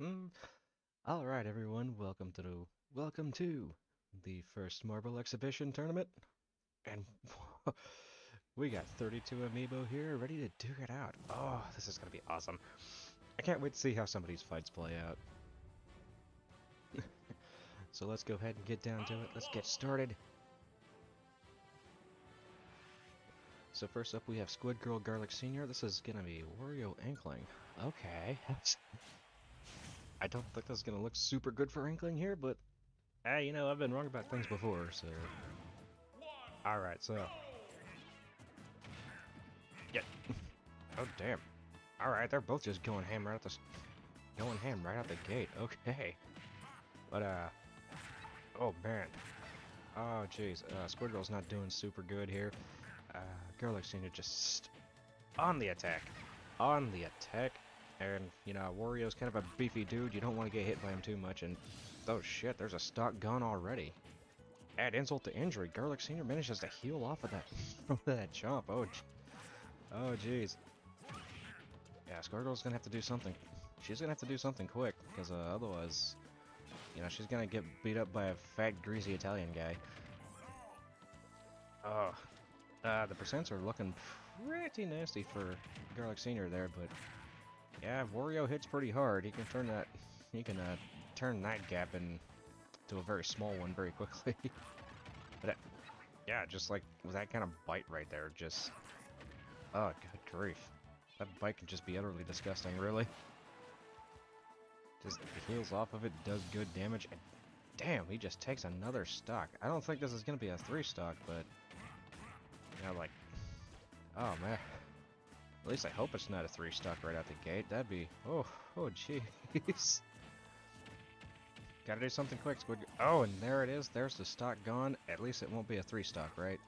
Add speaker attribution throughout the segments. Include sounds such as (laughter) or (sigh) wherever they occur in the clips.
Speaker 1: Hmm. All right, everyone. Welcome to the welcome to the first Marble Exhibition tournament, and (laughs) we got 32 amiibo here, ready to duke it out. Oh, this is gonna be awesome! I can't wait to see how some of these fights play out. (laughs) so let's go ahead and get down to it. Let's get started. So first up, we have Squid Girl Garlic Senior. This is gonna be Wario Inkling. Okay. (laughs) I don't think that's gonna look super good for Inkling here, but hey, you know, I've been wrong about things before, so. Alright, so. Get. (laughs) oh, damn. Alright, they're both just going ham right out the. Going ham right out the gate. Okay. But, uh. Oh, man. Oh, jeez. Uh, Squid Girl's not doing super good here. Uh, Garlic Senior just on the attack. On the attack. And, you know, Wario's kind of a beefy dude. You don't want to get hit by him too much. And, oh shit, there's a stock gun already. Add insult to injury. Garlic Sr. manages to heal off of that, (laughs) that chomp. Oh, oh jeez. Yeah, Squirtle's gonna have to do something. She's gonna have to do something quick, because uh, otherwise, you know, she's gonna get beat up by a fat, greasy Italian guy. Oh, uh, the percents are looking pretty nasty for Garlic Senior there, but yeah, Wario hits pretty hard. He can turn that, he can uh, turn that gap into a very small one very quickly. (laughs) but uh, yeah, just like with that kind of bite right there, just oh good grief, that bite can just be utterly disgusting, really. Just heals off of it, does good damage, and damn, he just takes another stock. I don't think this is gonna be a three stock, but you know, like, oh man. At least I hope it's not a three stock right out the gate. That'd be, oh, oh jeez. Gotta do something quick, Squid. Oh, and there it is. There's the stock gone. At least it won't be a three stock, right?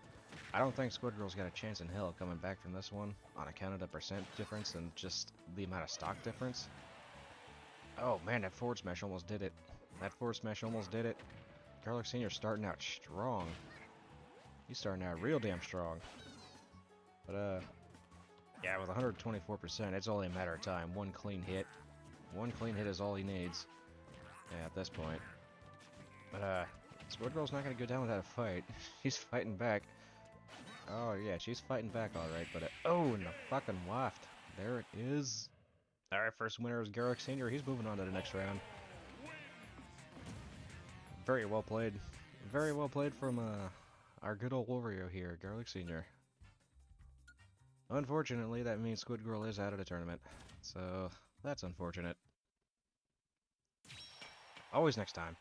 Speaker 1: I don't think Squid Girl's got a chance in hell coming back from this one on account of the percent difference and just the amount of stock difference. Oh man, that forward smash almost did it. That forward smash almost did it. Garlic Senior starting out strong. He's starting out real damn strong. But uh, yeah, with 124%, it's only a matter of time. One clean hit. One clean hit is all he needs. Yeah, at this point. But, uh, Squid Girl's not gonna go down without a fight. (laughs) She's fighting back. Oh, yeah, she's fighting back alright, but, uh, oh, and the fucking waft. There it is. Alright, first winner is Garlic Sr. He's moving on to the next round. Very well played. Very well played from, uh, our good old Wario here, Garlic Sr. Unfortunately, that means Squid Girl is out of the tournament. So, that's unfortunate. Always next time.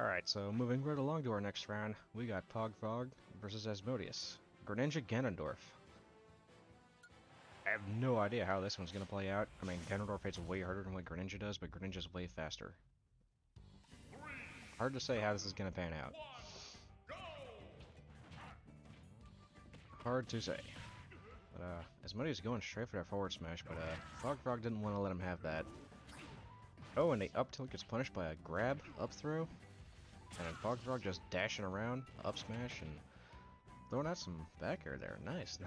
Speaker 1: Alright, so moving right along to our next round, we got Pogfrog versus Asmodeus. Greninja Ganondorf. I have no idea how this one's going to play out. I mean, Ganondorf hits way harder than what Greninja does, but Greninja's way faster. Hard to say how this is going to pan out. Hard to say. But, uh, Asmodeus going straight for that forward smash, but, uh, Pogfrog didn't want to let him have that. Oh, and the up tilt gets punished by a grab, up throw. And then Pogfrog just dashing around, up smash, and throwing out some back air there. Nice.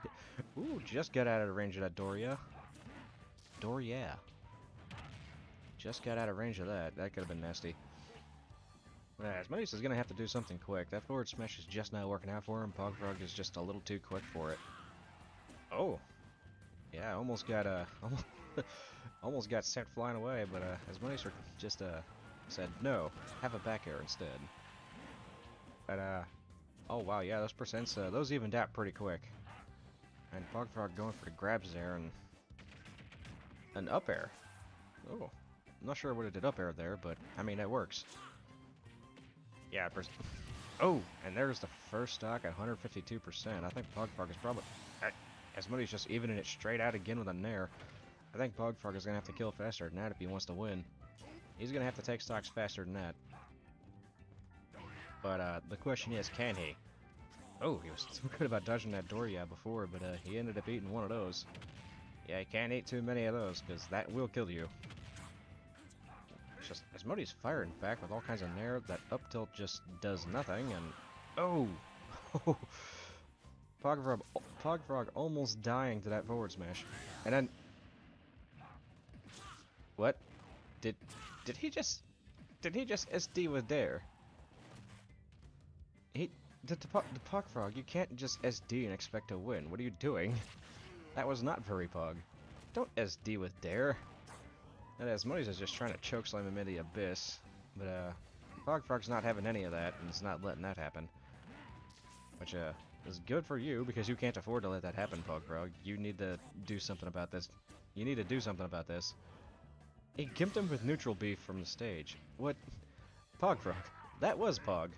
Speaker 1: (laughs) Ooh, just got out of the range of that Doria. Doria. Just got out of range of that. That could have been nasty. Yeah, Asmodeus is going to have to do something quick. That forward smash is just not working out for him. Pogfrog is just a little too quick for it. Oh. Yeah, almost got, uh, (laughs) almost, almost got sent flying away, but, uh, Asmodeus just, uh, said, no, have a back air instead. But, uh, oh wow, yeah, those percents, uh, those evened out pretty quick. And Pogfrog going for the grabs there and an up air. Oh, I'm not sure what it did up air there, but, I mean, it works. Yeah, oh, and there's the first stock at 152%. I think Pogfrog is probably... Asmodeus just evening it straight out again with a Nair. I think Pogfrog is going to have to kill faster than that if he wants to win. He's going to have to take stocks faster than that. But uh, the question is, can he? Oh, he was (laughs) so good about dodging that Doria before, but uh, he ended up eating one of those. Yeah, you can't eat too many of those, because that will kill you just Asmodeus firing back with all kinds of nair. That up tilt just does nothing, and oh, (laughs) Pogfrog, Pogfrog almost dying to that forward smash, and then What? Did did he just did he just SD with Dair? He the the, the Pog Frog, you can't just SD and expect to win. What are you doing? (laughs) That was not very Pog. Don't SD with Dair. And Asmodeus is just trying to choke slam him into the abyss. But uh Frog's not having any of that and it's not letting that happen. Which uh is good for you because you can't afford to let that happen, Pog Frog. You need to do something about this. You need to do something about this. He gimped him with neutral beef from the stage. What? Pog Frog. That was Pog.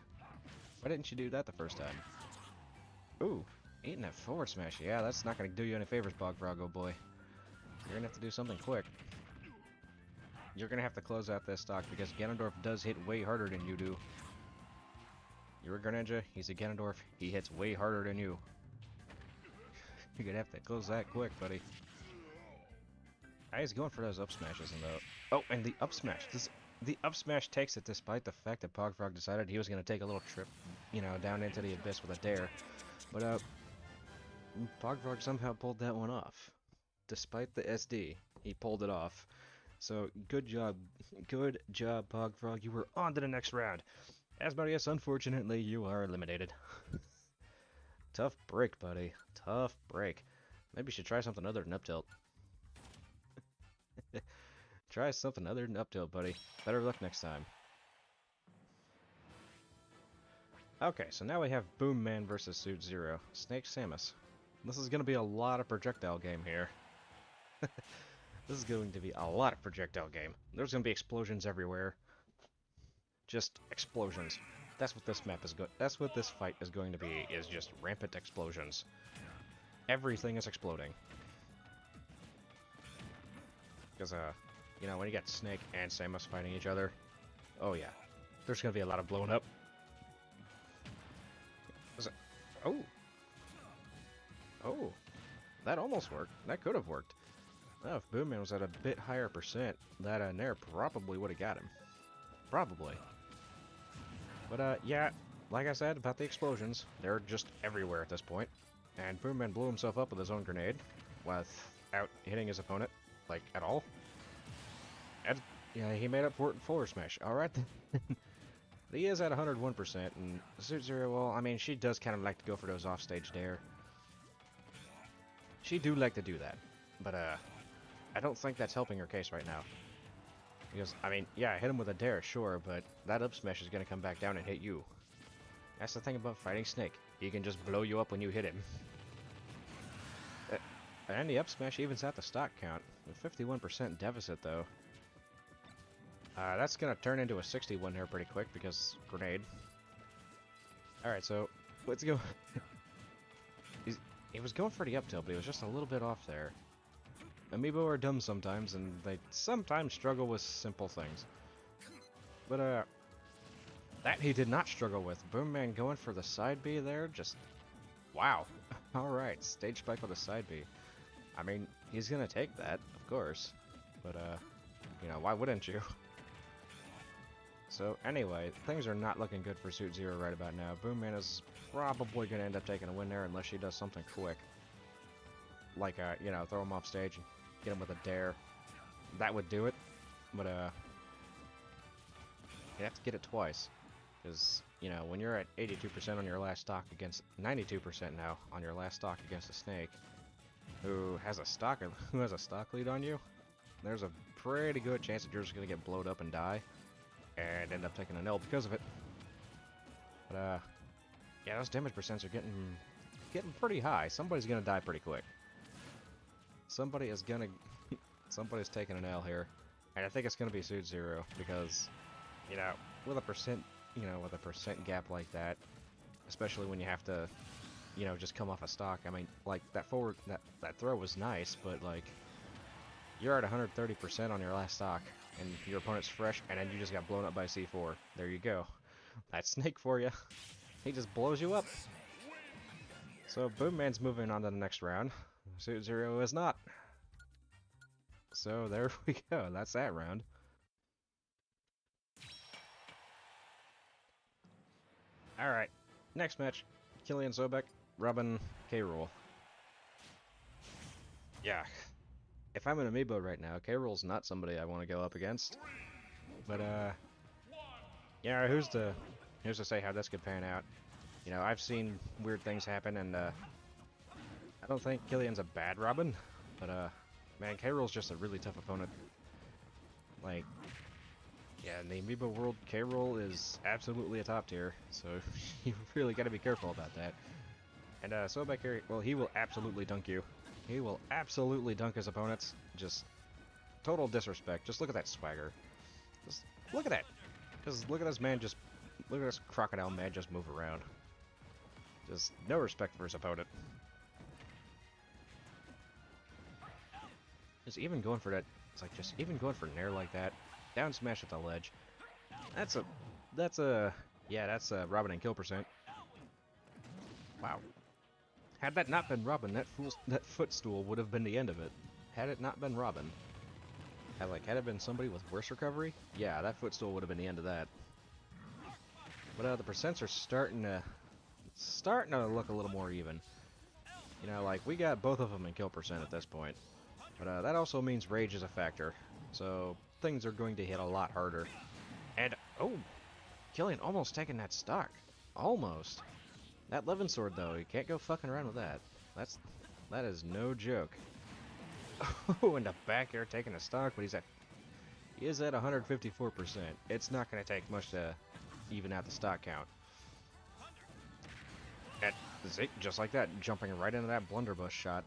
Speaker 1: Why didn't you do that the first time? Ooh, eating that forward smash. Yeah, that's not going to do you any favors, Pog Frog, oh boy. You're going to have to do something quick. You're going to have to close out this stock because Ganondorf does hit way harder than you do. You're a Greninja, he's a Ganondorf, he hits way harder than you. (laughs) You're going to have to close that quick, buddy. I was going for those up smashes and the oh, and the up smash. This the up smash takes it despite the fact that Pogfrog decided he was going to take a little trip, you know, down into the abyss with a dair. But uh, Pogfrog somehow pulled that one off, despite the SD. He pulled it off. So good job, good job, Pogfrog. You were on to the next round. Asmodeus, unfortunately, you are eliminated. (laughs) Tough break, buddy. Tough break. Maybe you should try something other than up tilt. (laughs) Try something other than up tilt, buddy. Better luck next time. Okay, so now we have Boom Man versus Suit Zero. Snake Samus. This is going to be a lot of projectile game here. (laughs) this is going to be a lot of projectile game. There's going to be explosions everywhere. Just explosions. That's what this map is good. That's what this fight is going to be. Is just rampant explosions. Everything is exploding. Because, uh, you know, when you got Snake and Samus fighting each other, oh yeah, there's gonna be a lot of blowing up. Oh. Oh. That almost worked. That could have worked. Oh, if Boomman was at a bit higher percent, that uh, Nair probably would have got him. Probably. But, uh, yeah, like I said about the explosions, they're just everywhere at this point. And Boomman blew himself up with his own grenade, without hitting his opponent like, at all. And, yeah, he made up for it in Forward Smash. Alright (laughs) he is at 101%, and Suit Zero, well, I mean, she does kind of like to go for those offstage dair. She do like to do that. But, uh, I don't think that's helping her case right now. Because, I mean, yeah, I hit him with a dair, sure, but that up smash is going to come back down and hit you. That's the thing about fighting Snake. He can just blow you up when you hit him. And the up smash evens out the stock count. A 51% deficit, though. Uh, that's going to turn into a 61 here pretty quick because grenade. Alright, so let's go. (laughs) he was going for the up tilt, but he was just a little bit off there. Amiibo are dumb sometimes, and they sometimes struggle with simple things. But, uh, that he did not struggle with. Boom Man going for the side B there, just, wow. (laughs) Alright, stage spike with a side B. I mean, he's gonna take that, of course. But, uh, you know, why wouldn't you? (laughs) So, anyway, things are not looking good for Suit Zero right about now. Boom Man is probably gonna end up taking a win there unless she does something quick. Like, uh, you know, throw him off stage get him with a dair. That would do it. But, uh, you have to get it twice. Because, you know, when you're at 82% on your last stock against 92% now on your last stock against a snake, who has a stock (laughs) who has a stock lead on you, there's a pretty good chance that you're just gonna get blowed up and die, and end up taking an L because of it. But uh, yeah, those damage percents are getting getting pretty high. Somebody's gonna die pretty quick. Somebody is gonna somebody's taking an L here, and I think it's gonna be Suit Zero because, you know, with a percent, you know, with a percent gap like that, especially when you have to you know, just come off a stock. I mean, like, that forward, that, that throw was nice, but, like, you're at 130% on your last stock, and your opponent's fresh, and then you just got blown up by C4. There you go. That's Snake for you. he just blows you up. So, Boom Man's moving on to the next round. Suit Zero is not. So, there (laughs) we go. That's that round. Alright, next match. Killian Sobek Robin K. Yeah. if I'm an amiibo right now, K-Rool's not somebody I want to go up against. But, uh, yeah, who's to, who's to say how this could pan out? You know, I've seen weird things happen, and, uh, I don't think Killian's a bad Robin, but, uh, man, K-Rool's just a really tough opponent. Like, yeah, in the Amiibo world, K-Rool is absolutely a top tier, so (laughs) you really gotta be careful about that. And, uh, Sobek here, well, he will absolutely dunk you. He will absolutely dunk his opponents. Just total disrespect. Just look at that swagger. Just look at that. Just look at this man just look at this crocodile man just move around. Just no respect for his opponent. Just even going for that it's like just even going for nair like that. Down smash at the ledge. That's a that's a yeah, that's a Robin and kill percent. Wow. Had that not been Robin, that fool, that footstool would have been the end of it. Had it not been Robin. Had like had it been somebody with worse recovery, yeah, that footstool would have been the end of that. But uh, the percents are starting to starting to look a little more even. You know, like we got both of them in kill percent at this point. But uh, that also means rage is a factor. So things are going to hit a lot harder. And oh, Killian almost taking that stock. Almost. That Levin sword, though, you can't go fucking around with that. That's that is no joke. (laughs) Oh, in the back air taking a stock, but he's at he is at 154%. It's not going to take much to even out the stock count. And just like that, jumping right into that blunderbuss shot.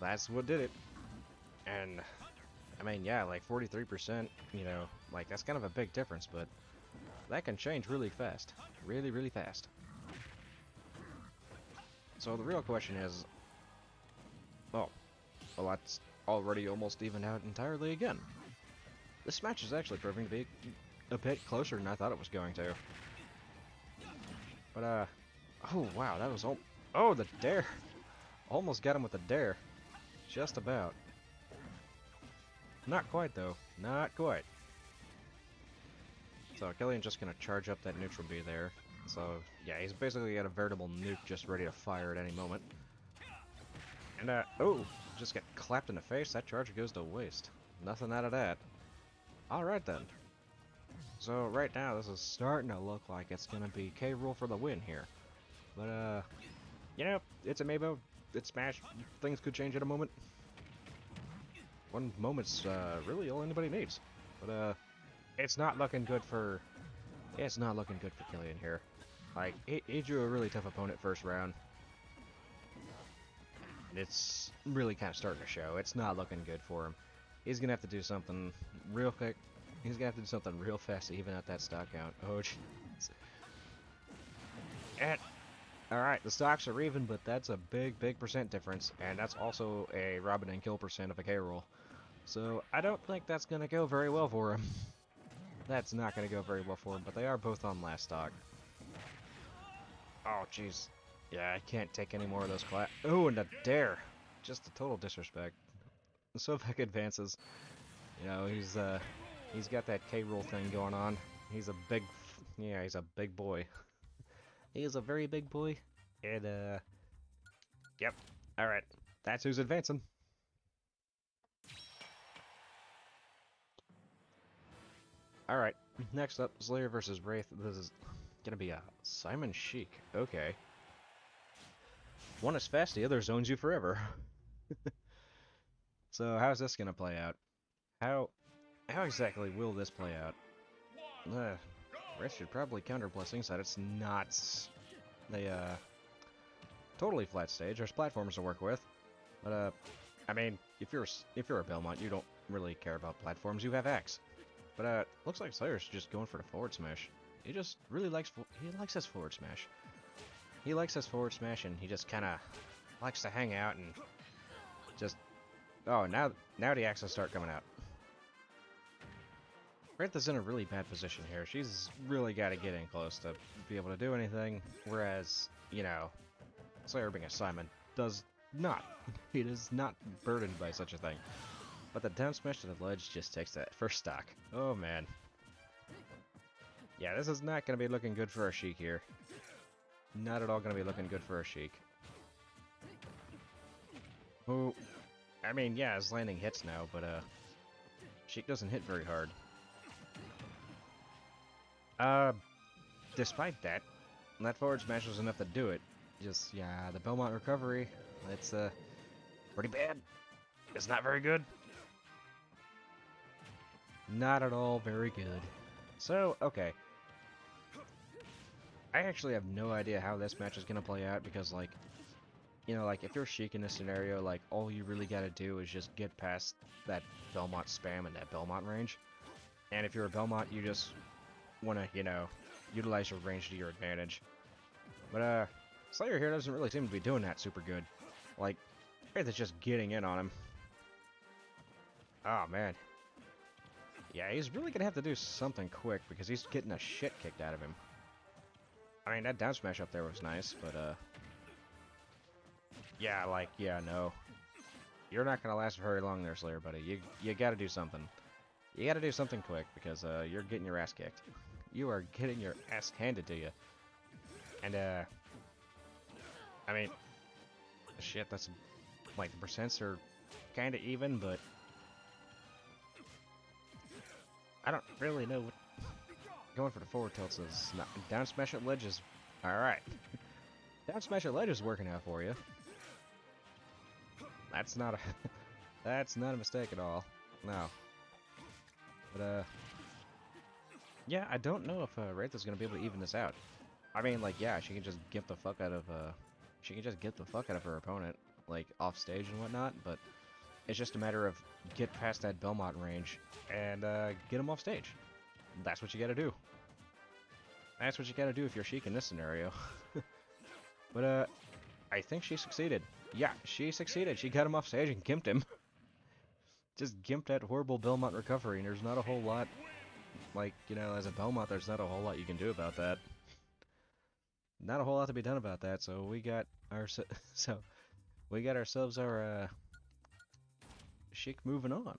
Speaker 1: That's what did it. And I mean, yeah, like 43%, you know, like that's kind of a big difference, but that can change really fast. Really, really fast. So the real question is, oh, well that's already almost even out entirely again. This match is actually proving to be a bit closer than I thought it was going to. But, uh, oh wow, that was all, oh, the dair. Almost got him with the dair. Just about. Not quite, though. Not quite. So Killian's just gonna charge up that neutral B there. So, yeah, he's basically got a veritable nuke just ready to fire at any moment. And, uh, oh, just get clapped in the face. That charge goes to waste. Nothing out of that. Alright then. So, right now, this is starting to look like it's gonna be K-Rool for the win here. But, uh, you know, it's a Amiibo. It's Smash. Things could change at a moment. One moment's, uh, really all anybody needs. But, uh, it's not looking good for... It's not looking good for Killian here. Like, he, he drew a really tough opponent first round. And it's really kind of starting to show. It's not looking good for him. He's to have to do something real quick. He's to have to do something real fast to even out that stock count. Oh, (laughs) jeez. And, alright, the stocks are even, but that's a big, big percent difference. And that's also a Robin and kill percent of a K-Rool. So, I don't think that's going to go very well for him. that's not going to go very well for him, but they are both on last stock. Oh, jeez. Yeah, I can't take any more of those clap. Oh, and a dair. Just a total disrespect. (laughs) Sobek advances. You know, he's, uh, he's got that K-Rool thing going on. He's a big, yeah, he's a big boy. (laughs) he is a very big boy. And, uh, yep. Alright. That's who's advancing. Alright. Next up, Slayer versus Wraith. This is Gonna be a Simon Sheik. Okay. One is fast, the other zones you forever. (laughs) so how's this gonna play out? How how exactly will this play out? Uh, Wraith should probably counter blessings that it's not a uh, totally flat stage. There's platforms to work with, but uh, I mean, if you're if you're a Belmont, you don't really care about platforms. You have Axe. But uh, looks like Slayer's just going for the forward smash. He just really likes he likes his forward smash. He likes his forward smash, and he just kind of likes to hang out and just. Oh, now now the axes start coming out. Grantha's in a really bad position here. She's really got to get in close to be able to do anything, whereas, you know, Slayer being a Simon does not. (laughs) He is not burdened by such a thing. But the down smash to the ledge just takes that first stock. Oh man, yeah, this is not going to be looking good for a Sheik here. Not at all going to be looking good for a Sheik. Who, I mean, yeah, his landing hits now, but, uh, Sheik doesn't hit very hard. Uh, despite that, that forward smash was enough to do it. Just, yeah, the Belmont recovery, it's, uh, pretty bad. It's not very good. Not at all very good. So, okay. I actually have no idea how this match is going to play out because, like, you know, like, if you're Sheik in this scenario, like, all you really got to do is just get past that Belmont spam and that Belmont range. And if you're a Belmont, you just want to, you know, utilize your range to your advantage. But, uh, Slayer here doesn't really seem to be doing that super good. Like, Wraith is just getting in on him. Oh, man. Yeah, he's really gonna have to do something quick because he's getting a shit kicked out of him. I mean, that down smash up there was nice, but, uh... Yeah, like, yeah, no. You're not gonna last very long there, Slayer, buddy. You, you gotta do something. You gotta do something quick, because, uh, you're getting your ass kicked. You are getting your ass handed to you. And, uh... I mean... Shit, that's... Like, the percents are kinda even, but... I don't really know what... Going for the forward tilts is not... Down smash at ledges. Alright. Down smash at ledges working out for you. That's not a... (laughs) that's not a mistake at all. No. But, uh... Yeah, I don't know if uh, Wraith is going to be able to even this out. I mean, like, yeah, she can just get the fuck out of, uh... She can just get the fuck out of her opponent, like, off stage and whatnot, but... It's just a matter of get past that Belmont range and uh, get him off stage. That's what you gotta do. That's what you gotta do if you're Sheik in this scenario. (laughs) but, uh, I think she succeeded. Yeah, she succeeded. She got him off stage and gimped him. (laughs) Just gimped that horrible Belmont recovery, and there's not a whole lot, like, you know, as a Belmont, there's not a whole lot you can do about that. Not a whole lot to be done about that, so we got our, (laughs) so, we got ourselves our, uh, Sheik moving on.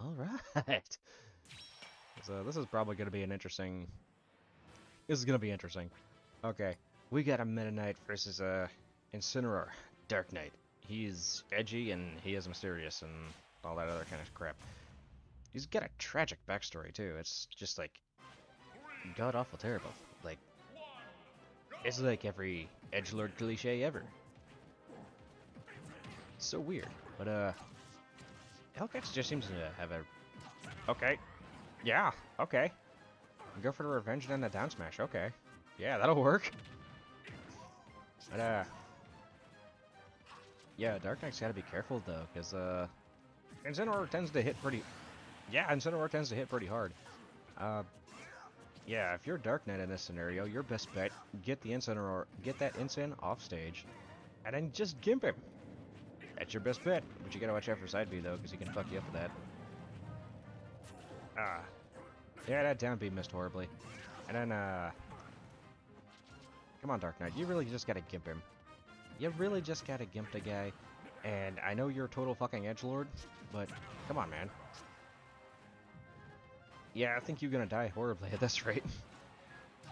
Speaker 1: All right. (laughs) So this is probably going to be an interesting... This is going to be interesting. Okay. We got a Meta Knight versus a Incineroar. Dark Knight. He's edgy and he is mysterious and all that other kind of crap. He's got a tragic backstory too. It's just like god awful terrible. Like it's like every edge lord cliche ever. so weird. But uh Hellcats just seems to have a... Okay. Yeah, okay. Go for the revenge and then the down smash. Okay. Yeah, that'll work. But, uh... Yeah, Dark Knight's gotta be careful, though, because, uh... Incineroar tends to hit pretty... Yeah, Incineroar tends to hit pretty hard. Uh... Yeah, if you're Dark Knight in this scenario, your best bet, get the Incineroar, get that Incin off stage, and then just gimp him. That's your best bet. But you gotta watch out for side B, though, because he can fuck you up with that. Ah. Yeah, that down B missed horribly. And then, uh... Come on, Dark Knight. You really just gotta gimp him. You really just gotta gimp the guy. And I know you're a total fucking edge lord, but come on, man. Yeah, I think you're gonna die horribly at this rate.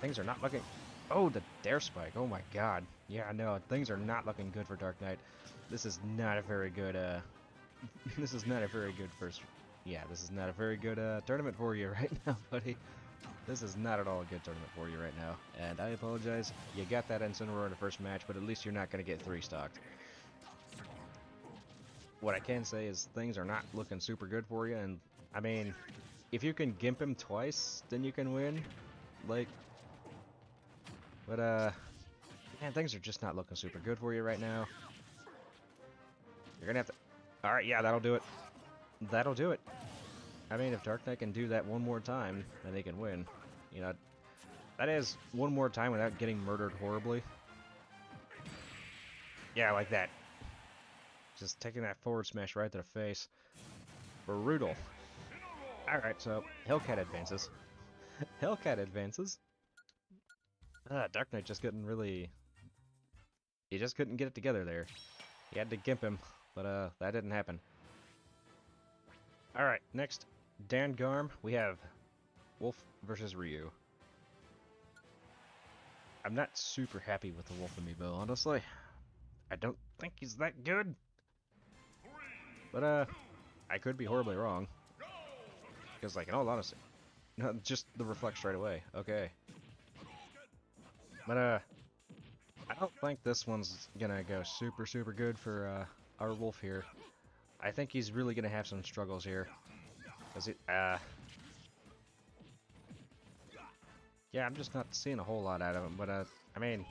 Speaker 1: things are not looking... Oh, the dair spike. Oh my god. Yeah, no, things are not looking good for Dark Knight. This is not a very good, uh... (laughs) this is not a very good first... Yeah, this is not a very good, uh, tournament for you (laughs) right now, buddy. This is not at all a good tournament for you right now. And I apologize. You got that Incineroar in the first match, but at least you're not going to get three stocked. What I can say is things are not looking super good for you, and, I mean, if you can gimp him twice, then you can win. Like, but, uh, man, things are just not looking super good for you right now. You're gonna have to... Alright, yeah, that'll do it. That'll do it. I mean, if Dark Knight can do that one more time, then they can win. You know, that is one more time without getting murdered horribly. Yeah, like that. Just taking that forward smash right to the face. Brutal. Alright, so Hellcat advances. (laughs) Hellcat advances. Ah, Dark Knight just couldn't really... He just couldn't get it together there. He had to gimp him. But uh, that didn't happen. Alright, next, Dan Garm, we have Wolf versus Ryu. I'm not super happy with the Wolf amiibo, honestly. I don't think he's that good. But, uh, I could be horribly wrong. Because, like, in all honesty, (laughs) no, just the reflex right away. Okay. But, uh, I don't think this one's gonna go super, super good for, uh, our wolf here. I think he's really gonna have some struggles here. Cause it, uh... Yeah, I'm just not seeing a whole lot out of him, but, uh, I mean...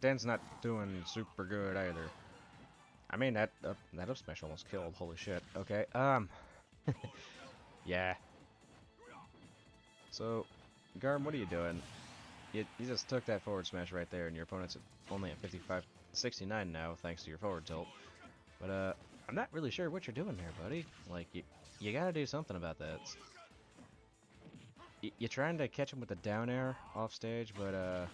Speaker 1: Dan's not doing super good either. I mean, that, uh, that up smash almost killed, holy shit. Okay, um... (laughs) yeah. So, Garm, what are you doing? You, you just took that forward smash right there, and your opponent's only at 55, 69 now, thanks to your forward tilt. But, uh, I'm not really sure what you're doing there, buddy. Like, you, you gotta do something about that. You're trying to catch him with the down air off stage, but, uh,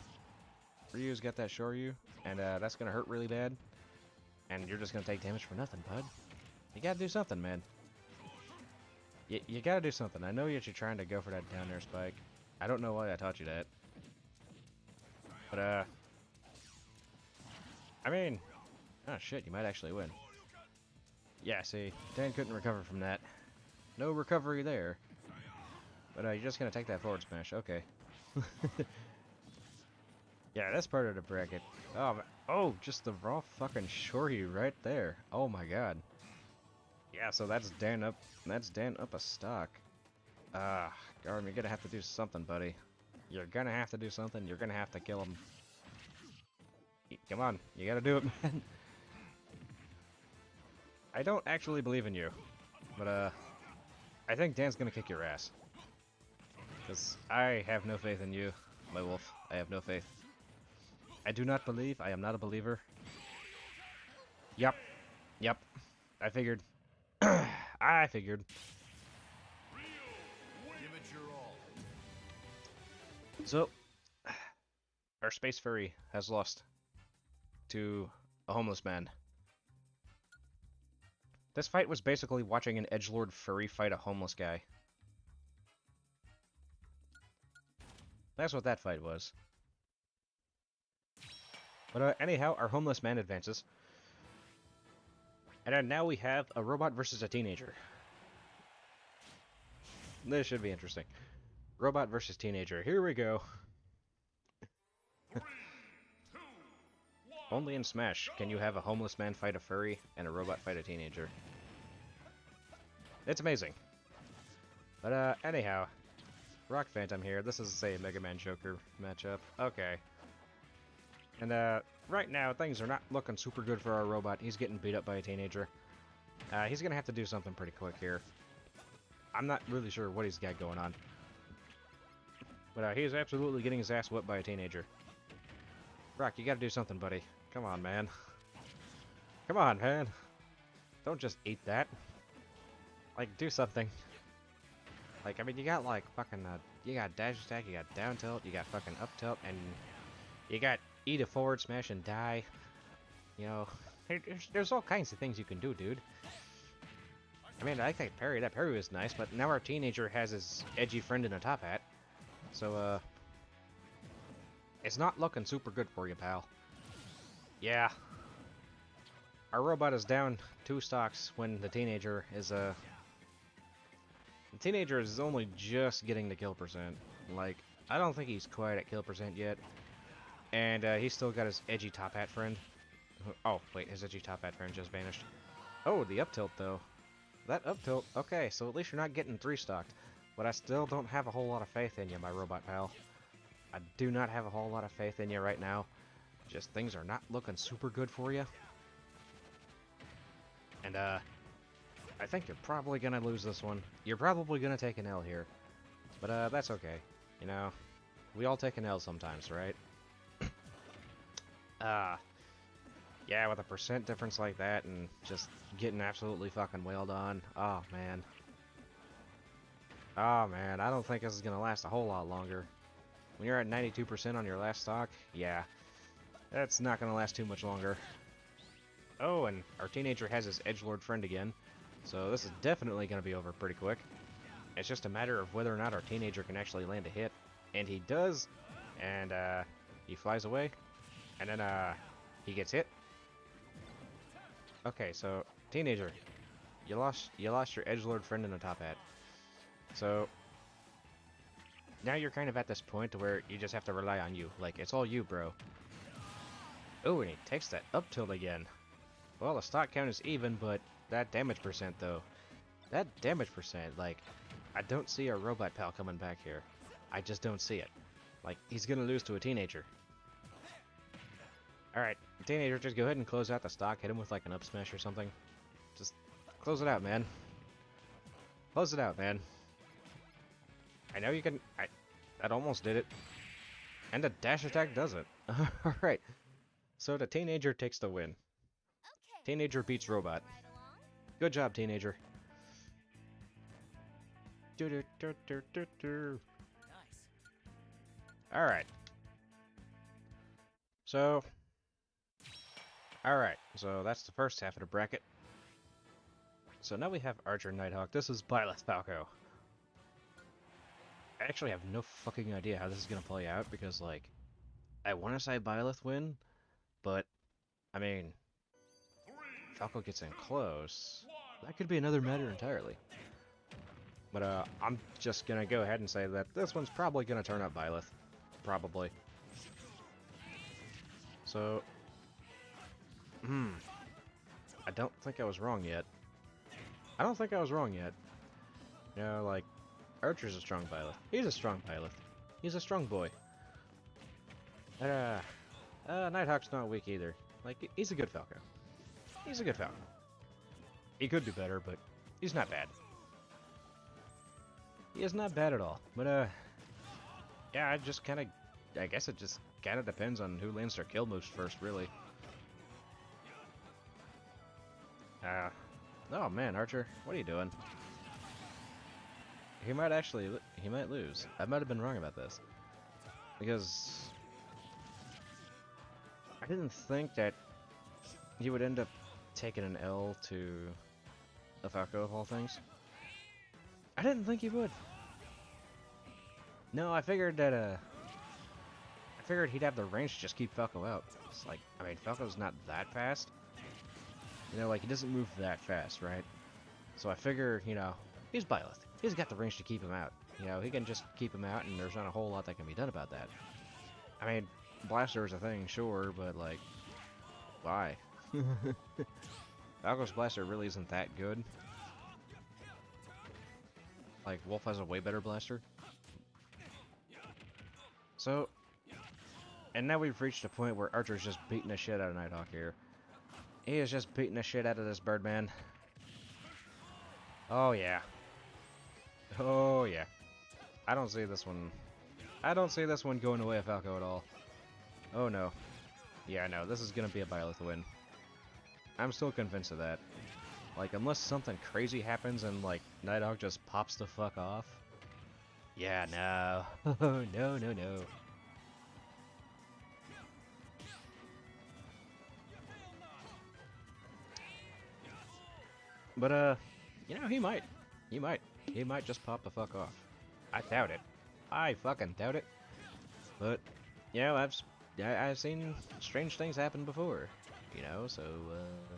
Speaker 1: Ryu's got that Shoryu, and, uh, that's gonna hurt really bad. And you're just gonna take damage for nothing, bud. You gotta do something, man. You, you gotta do something. I know that you're trying to go for that down air spike. I don't know why I taught you that. But, uh... I mean... Oh, shit, you might actually win. Yeah, see, Dan couldn't recover from that. No recovery there. But uh, you're just gonna take that forward smash. Okay. (laughs) yeah, that's part of the bracket. Oh, oh, just the raw fucking shorty right there. Oh my god. Yeah, so that's Dan up. That's Dan up a stock. Ah, uh, Garm, you're gonna have to do something, buddy. You're gonna have to do something. You're gonna have to kill him. Come on, you gotta do it, (laughs) man. I don't actually believe in you. But, uh, I think Dan's gonna kick your ass. Because I have no faith in you, my wolf. I have no faith. I do not believe. I am not a believer. Yep. Yep. I figured. (clears throat) I figured. So, (sighs) our space furry has lost to a homeless man. This fight was basically watching an edgelord furry fight a homeless guy. That's what that fight was. But uh, anyhow, our homeless man advances. And then now we have a robot versus a teenager. This should be interesting. Robot versus teenager. Here we go. Only in Smash can you have a homeless man fight a furry and a robot fight a teenager. It's amazing. But, uh, anyhow. Rock Phantom here. This is, say, Mega Man Joker matchup. Okay. And, uh, right now, things are not looking super good for our robot. He's getting beat up by a teenager. Uh, he's gonna have to do something pretty quick here. I'm not really sure what he's got going on. But, uh, he's absolutely getting his ass whipped by a teenager. Rock, you gotta do something, buddy. Come on, man. Come on, man. Don't just eat that. Like, do something. Like, I mean, you got, like, fucking, uh, you got dash attack, you got down tilt, you got fucking up tilt, and you got E to forward smash and die. You know, there's, there's all kinds of things you can do, dude. I mean, I like that parry. That parry was nice, but now our teenager has his edgy friend in a top hat. So, uh... It's not looking super good for you, pal. Yeah. Our robot is down two stocks when the teenager is, uh... The teenager is only just getting the kill percent. Like, I don't think he's quite at kill percent yet. And, uh, he's still got his edgy top hat friend. Oh, wait, his edgy top hat friend just vanished. Oh, the up tilt, though. That up tilt, okay, so at least you're not getting three stocked. But I still don't have a whole lot of faith in you, my robot pal. I do not have a whole lot of faith in you right now. Just things are not looking super good for you. And, uh, I think you're probably gonna lose this one. You're probably gonna take an L here. But, uh, that's okay. You know, we all take an L sometimes, right? Ah. (coughs) uh, yeah, with a percent difference like that and just getting absolutely fucking wailed on. Oh, man. Oh, man, I don't think this is gonna last a whole lot longer. When you're at 92% on your last stock, yeah, that's not going to last too much longer. Oh, and our teenager has his edgelord friend again, so this is definitely going to be over pretty quick. It's just a matter of whether or not our teenager can actually land a hit, and he does, and uh, he flies away, and then uh, he gets hit. Okay, so teenager, you lost you lost your edge lord friend in the top hat. So now you're kind of at this point where you just have to rely on you. Like it's all you, bro. Oh, and he takes that up tilt again. Well, the stock count is even, but that damage percent though. That damage percent, like, I don't see a robot pal coming back here. I just don't see it. Like, he's gonna lose to a teenager. Alright, teenager, just go ahead and close out the stock. Hit him with like an up smash or something. Just close it out, man. Close it out, man. I know you can... I, that almost did it. And the dash attack does it. (laughs) Alright. So the teenager takes the win. Teenager beats robot. Good job, teenager. Do, do, do, Alright. So, alright, so that's the first half of the bracket. So now we have Archer Nighthawk. This is Byleth Falco. I actually have no fucking idea how this is going to play out because, like, I want to say Byleth win, but, I mean, Falco gets in close. That could be another matter entirely. But, uh, I'm just going to go ahead and say that this one's probably going to turn out Byleth. Probably. So, hmm. I don't think I was wrong yet. I don't think I was wrong yet. You know, like, Archer's a strong pilot. He's a strong pilot. He's a strong boy. Uh, uh, Nighthawk's not weak either. Like, he's a good Falco. He's a good Falco. He could do better, but he's not bad. He is not bad at all. But, uh, yeah, I just kind of, I guess it just kind of depends on who lands their kill moves first, really. Uh, oh man, Archer, what are you doing? He might actually, he might lose. I might have been wrong about this. Because I didn't think that he would end up taking an L to the Falco of all things. I didn't think he would. No, I figured that, uh, I figured he'd have the range to just keep Falco out. It's like, I mean, Falco's not that fast. You know, like, he doesn't move that fast, right? So I figure, you know, he's Byleth he's got the range to keep him out. You know, he can just keep him out, and there's not a whole lot that can be done about that. I mean, Blaster is a thing, sure, but, like, why? (laughs) Falco's Blaster really isn't that good. Like, Wolf has a way better Blaster. So, and now we've reached a point where Archer's just beating the shit out of Nighthawk here. He is just beating the shit out of this Birdman. Oh, yeah. Oh, yeah. I don't see this one... I don't see this one going away Falco at all. Oh, no. Yeah, no, this is gonna be a Byleth win. I'm still convinced of that. Like, unless something crazy happens and, like, Nighthawk just pops the fuck off. Yeah, no. (laughs) no, no, no. But, uh, you know, he might. He might. He might just pop the fuck off. I doubt it. I fucking doubt it. But, you know, I've, I've seen strange things happen before. You know, so, uh,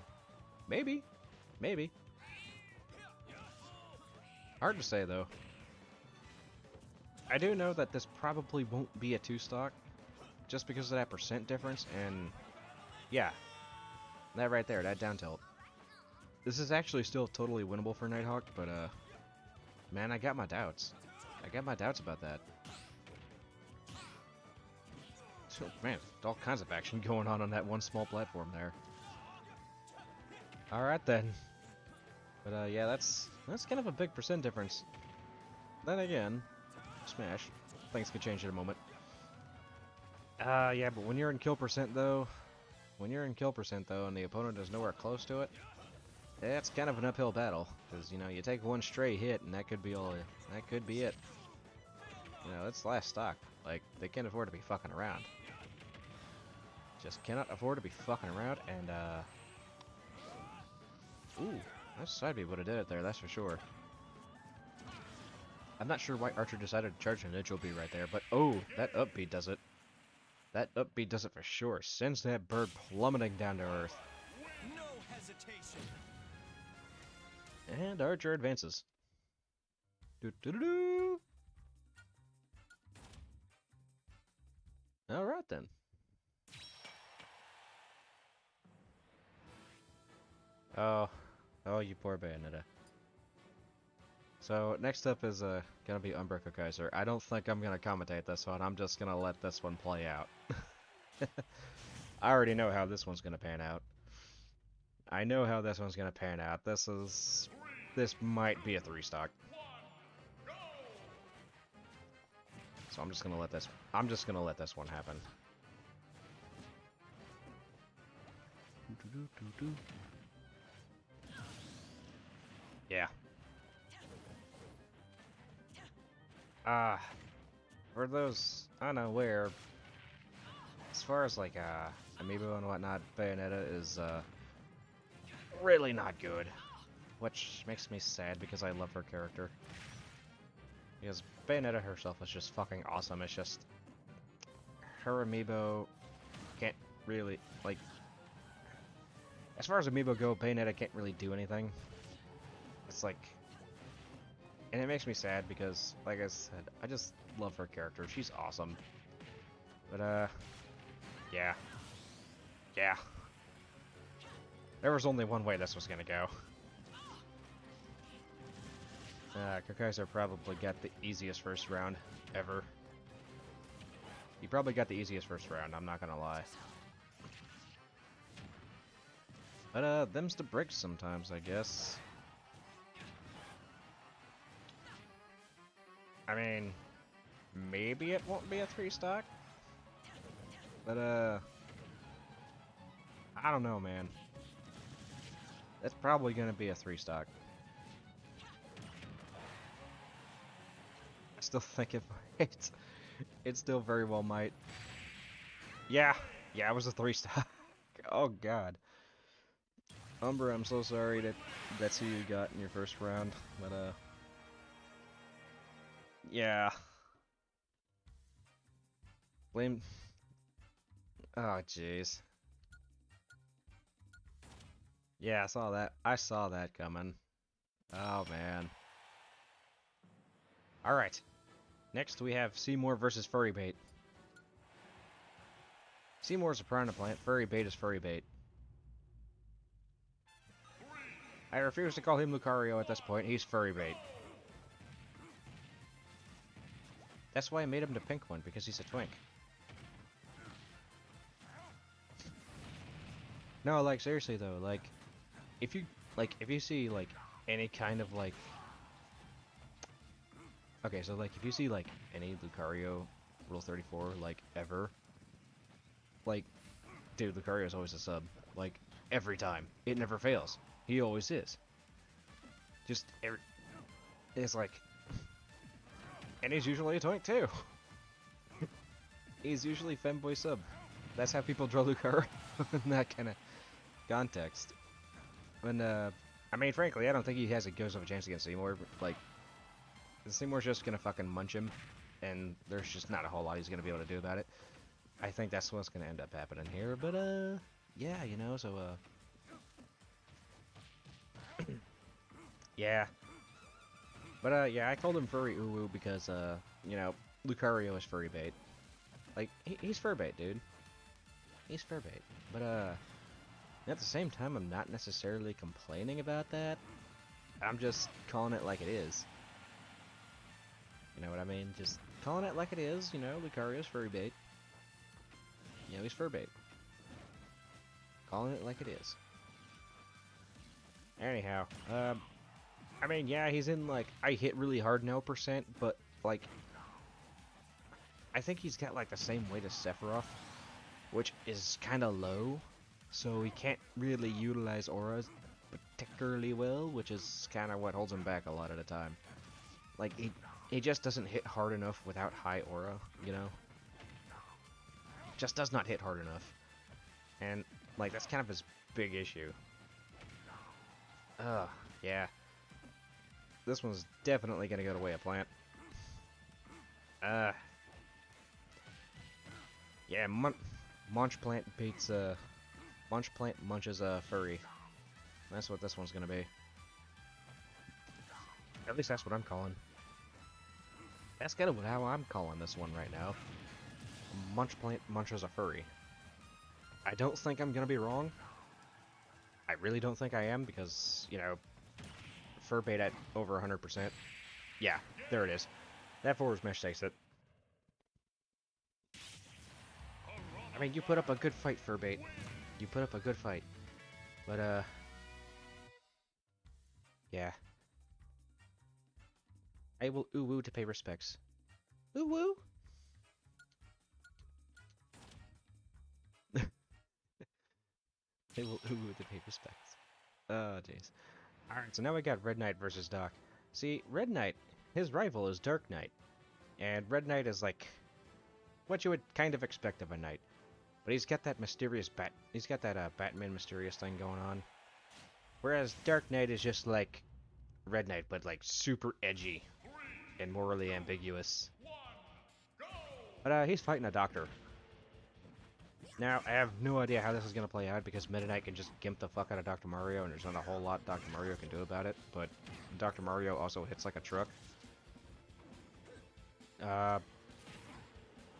Speaker 1: maybe. Maybe. Hard to say, though. I do know that this probably won't be a two-stock, just because of that percent difference, and, yeah. That right there, that down tilt. This is actually still totally winnable for Nighthawk, but, uh, Man, I got my doubts. I got my doubts about that. So, man, all kinds of action going on on that one small platform there. Alright then. But uh, yeah, that's that's kind of a big percent difference. Then again, Smash. Things could change in a moment. Uh, yeah, but when you're in kill percent though, when you're in kill percent though, and the opponent is nowhere close to it, that's kind of an uphill battle, because, you know, you take one stray hit, and that could be all, that could be it. You know, it's last stock. Like, they can't afford to be fucking around. Just cannot afford to be fucking around, and, uh... Ooh, that side B would have did it there, that's for sure. I'm not sure why Archer decided to charge a neutral B right there, but oh, that up B does it. That up B does it for sure. Sends that bird plummeting down to earth.
Speaker 2: No hesitation.
Speaker 1: And Archer advances. Doo -doo -doo -doo. All right then. Oh, oh, you poor Bayonetta. So next up is uh, gonna be Umbraco Kaiser. I don't think I'm gonna commentate this one. I'm just gonna let this one play out. (laughs) I already know how this one's gonna pan out. I know how this one's gonna pan out. This is, this might be a three stock. So I'm just gonna let this. I'm just gonna let this one happen. Yeah. Ah, uh, for those unaware, as far as like uh, amiibo and whatnot, Bayonetta is uh, really not good, which makes me sad because I love her character. Because Bayonetta herself is just fucking awesome. It's just her amiibo can't really like. As far as amiibo go, Bayonetta can't really do anything. It's like, and it makes me sad because, like I said, I just love her character. She's awesome. But uh, yeah, yeah. There was only one way this was gonna go. Uh, Kakaiser probably got the easiest first round ever. He probably got the easiest first round, I'm not gonna lie. But, uh, them's the bricks sometimes, I guess. I mean, maybe it won't be a three stock. But, uh, I don't know, man. It's probably gonna be a three stock. I still think it (laughs) might. It still very well might. Yeah, yeah, it was a three stock. (laughs) oh god. Umbra, I'm so sorry that that's who you got in your first round, but uh, yeah. Blame. Oh jeez. Yeah, I saw that. I saw that coming. Oh man. All right. Next, we have Seymour versus Furry Bait. Seymour's a piranha plant, Furry Bait is Furry Bait. I refuse to call him Lucario at this point, he's Furry Bait. That's why I made him the pink one, because he's a twink. No, like, seriously though, like, if you, like, if you see, like, any kind of, like, Okay, so like if you see like any Lucario Rule 34 like ever, like, dude, Lucario is always a sub. Like every time, it never fails. He always is. Just every, it's like, and he's usually a twink too. (laughs) he's usually femboy sub. That's how people draw Lucario (laughs) in that kind of context. And uh, I mean, frankly, I don't think he has a ghost of a chance against Seymour. Like, Seymour's just gonna fucking munch him, and there's just not a whole lot he's gonna be able to do about it. I think that's what's gonna end up happening here, but uh, yeah, you know, so uh, (clears throat) yeah. But uh, yeah, I called him Furry Uwu because uh, you know, Lucario is furry bait. Like, he, he's fur bait, dude. He's fur bait. But uh, at the same time, I'm not necessarily complaining about that. I'm just calling it like it is. You know what I mean? Just calling it like it is, you know, Lucario's furry bait. You know, he's fur bait. Calling it like it is. Anyhow, um, I mean, yeah, he's in, like, I hit really hard now percent, but, like, I think he's got, like, the same weight as Sephiroth, which is kind of low, so he can't really utilize auras particularly well, which is kind of what holds him back a lot of the time. Like, he he just doesn't hit hard enough without high aura, you know? Just does not hit hard enough. And, like, that's kind of his big issue. Ugh, yeah. This one's definitely gonna go to way of plant. Uh. Yeah, mun Munch Plant beats, uh... Munch Plant munches a uh, furry. That's what this one's gonna be. At least that's what I'm calling. That's kind of how I'm calling this one right now. Munch plant munches a furry. I don't think I'm gonna be wrong. I really don't think I am because, you know, fur bait at over 100%. Yeah, there it is. That forward smash takes it. I mean, you put up a good fight, Furbait. You put up a good fight. But, uh... Yeah. I will ooh woo to pay respects. Ooh woo! (laughs) I will ooh woo to pay respects. Oh, jeez. Alright, so now we got Red Knight versus Doc. See, Red Knight, his rival is Dark Knight. And Red Knight is like what you would kind of expect of a knight. But he's got that mysterious bat he's got that uh, Batman mysterious thing going on. Whereas Dark Knight is just like Red Knight, but like super edgy and morally ambiguous. But uh, he's fighting a doctor. Now, I have no idea how this is going to play out because Meta Knight can just gimp the fuck out of Dr. Mario and there's not a whole lot Dr. Mario can do about it, but Dr. Mario also hits like a truck. Uh,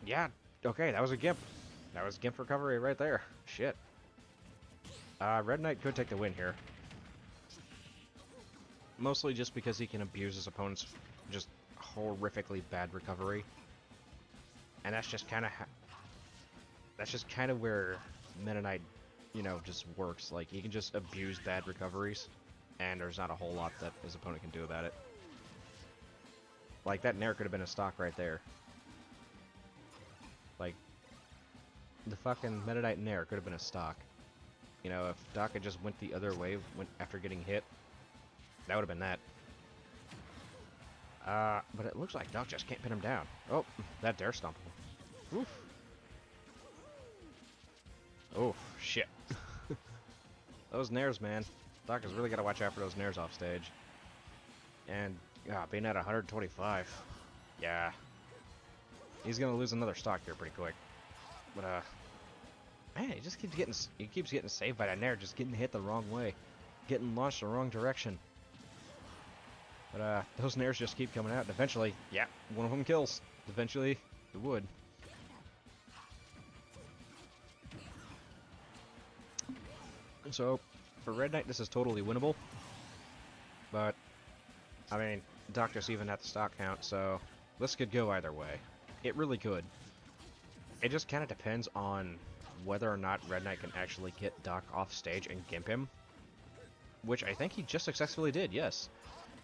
Speaker 1: yeah, okay, that was a gimp. That was gimp recovery right there. Shit. Uh, Red Knight could take the win here. Mostly just because he can abuse his opponent's just horrifically bad recovery. And that's just kind of that's just kind of where Knight, you know, just works. Like, he can just abuse bad recoveries, and there's not a whole lot that his opponent can do about it. Like, that Nair could have been a stock right there. Like, the fucking Knight Nair could have been a stock. You know, if Doc had just went the other way went after getting hit, that would have been that. Uh, but it looks like Doc just can't pin him down. Oh, that dair stomp. Oof. Oh, shit. (laughs) those Nairs, man. Doc has really got to watch out for those Nairs off stage. And, yeah, being at 125. Yeah. He's going to lose another stock here pretty quick. But, uh... Man, he just keeps getting he keeps getting saved by that Nair, just getting hit the wrong way. Getting launched the wrong direction. But, uh, those Nairs just keep coming out, and eventually, yeah, one of them kills. Eventually, it would. So, for Red Knight, this is totally winnable. But, I mean, Doctor's even at the stock count, so this could go either way. It really could. It just kind of depends on whether or not Red Knight can actually get Doc off stage and gimp him. Which I think he just successfully did, yes.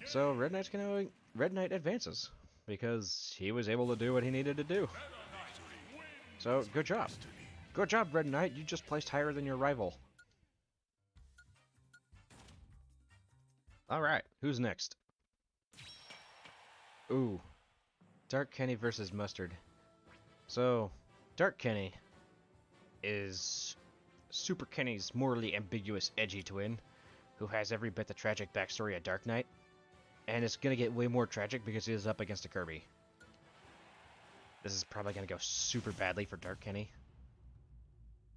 Speaker 1: So Red Knight's gonna Red Knight advances because he was able to do what he needed to do. So good job. Good job, Red Knight. You just placed higher than your rival. Alright, who's next? Ooh. Dark Kenny versus Mustard. So, Dark Kenny is Super Kenny's morally ambiguous, edgy twin, who has every bit the tragic backstory of Dark Knight, and it's gonna get way more tragic because he is up against a Kirby. This is probably gonna go super badly for Dark Kenny.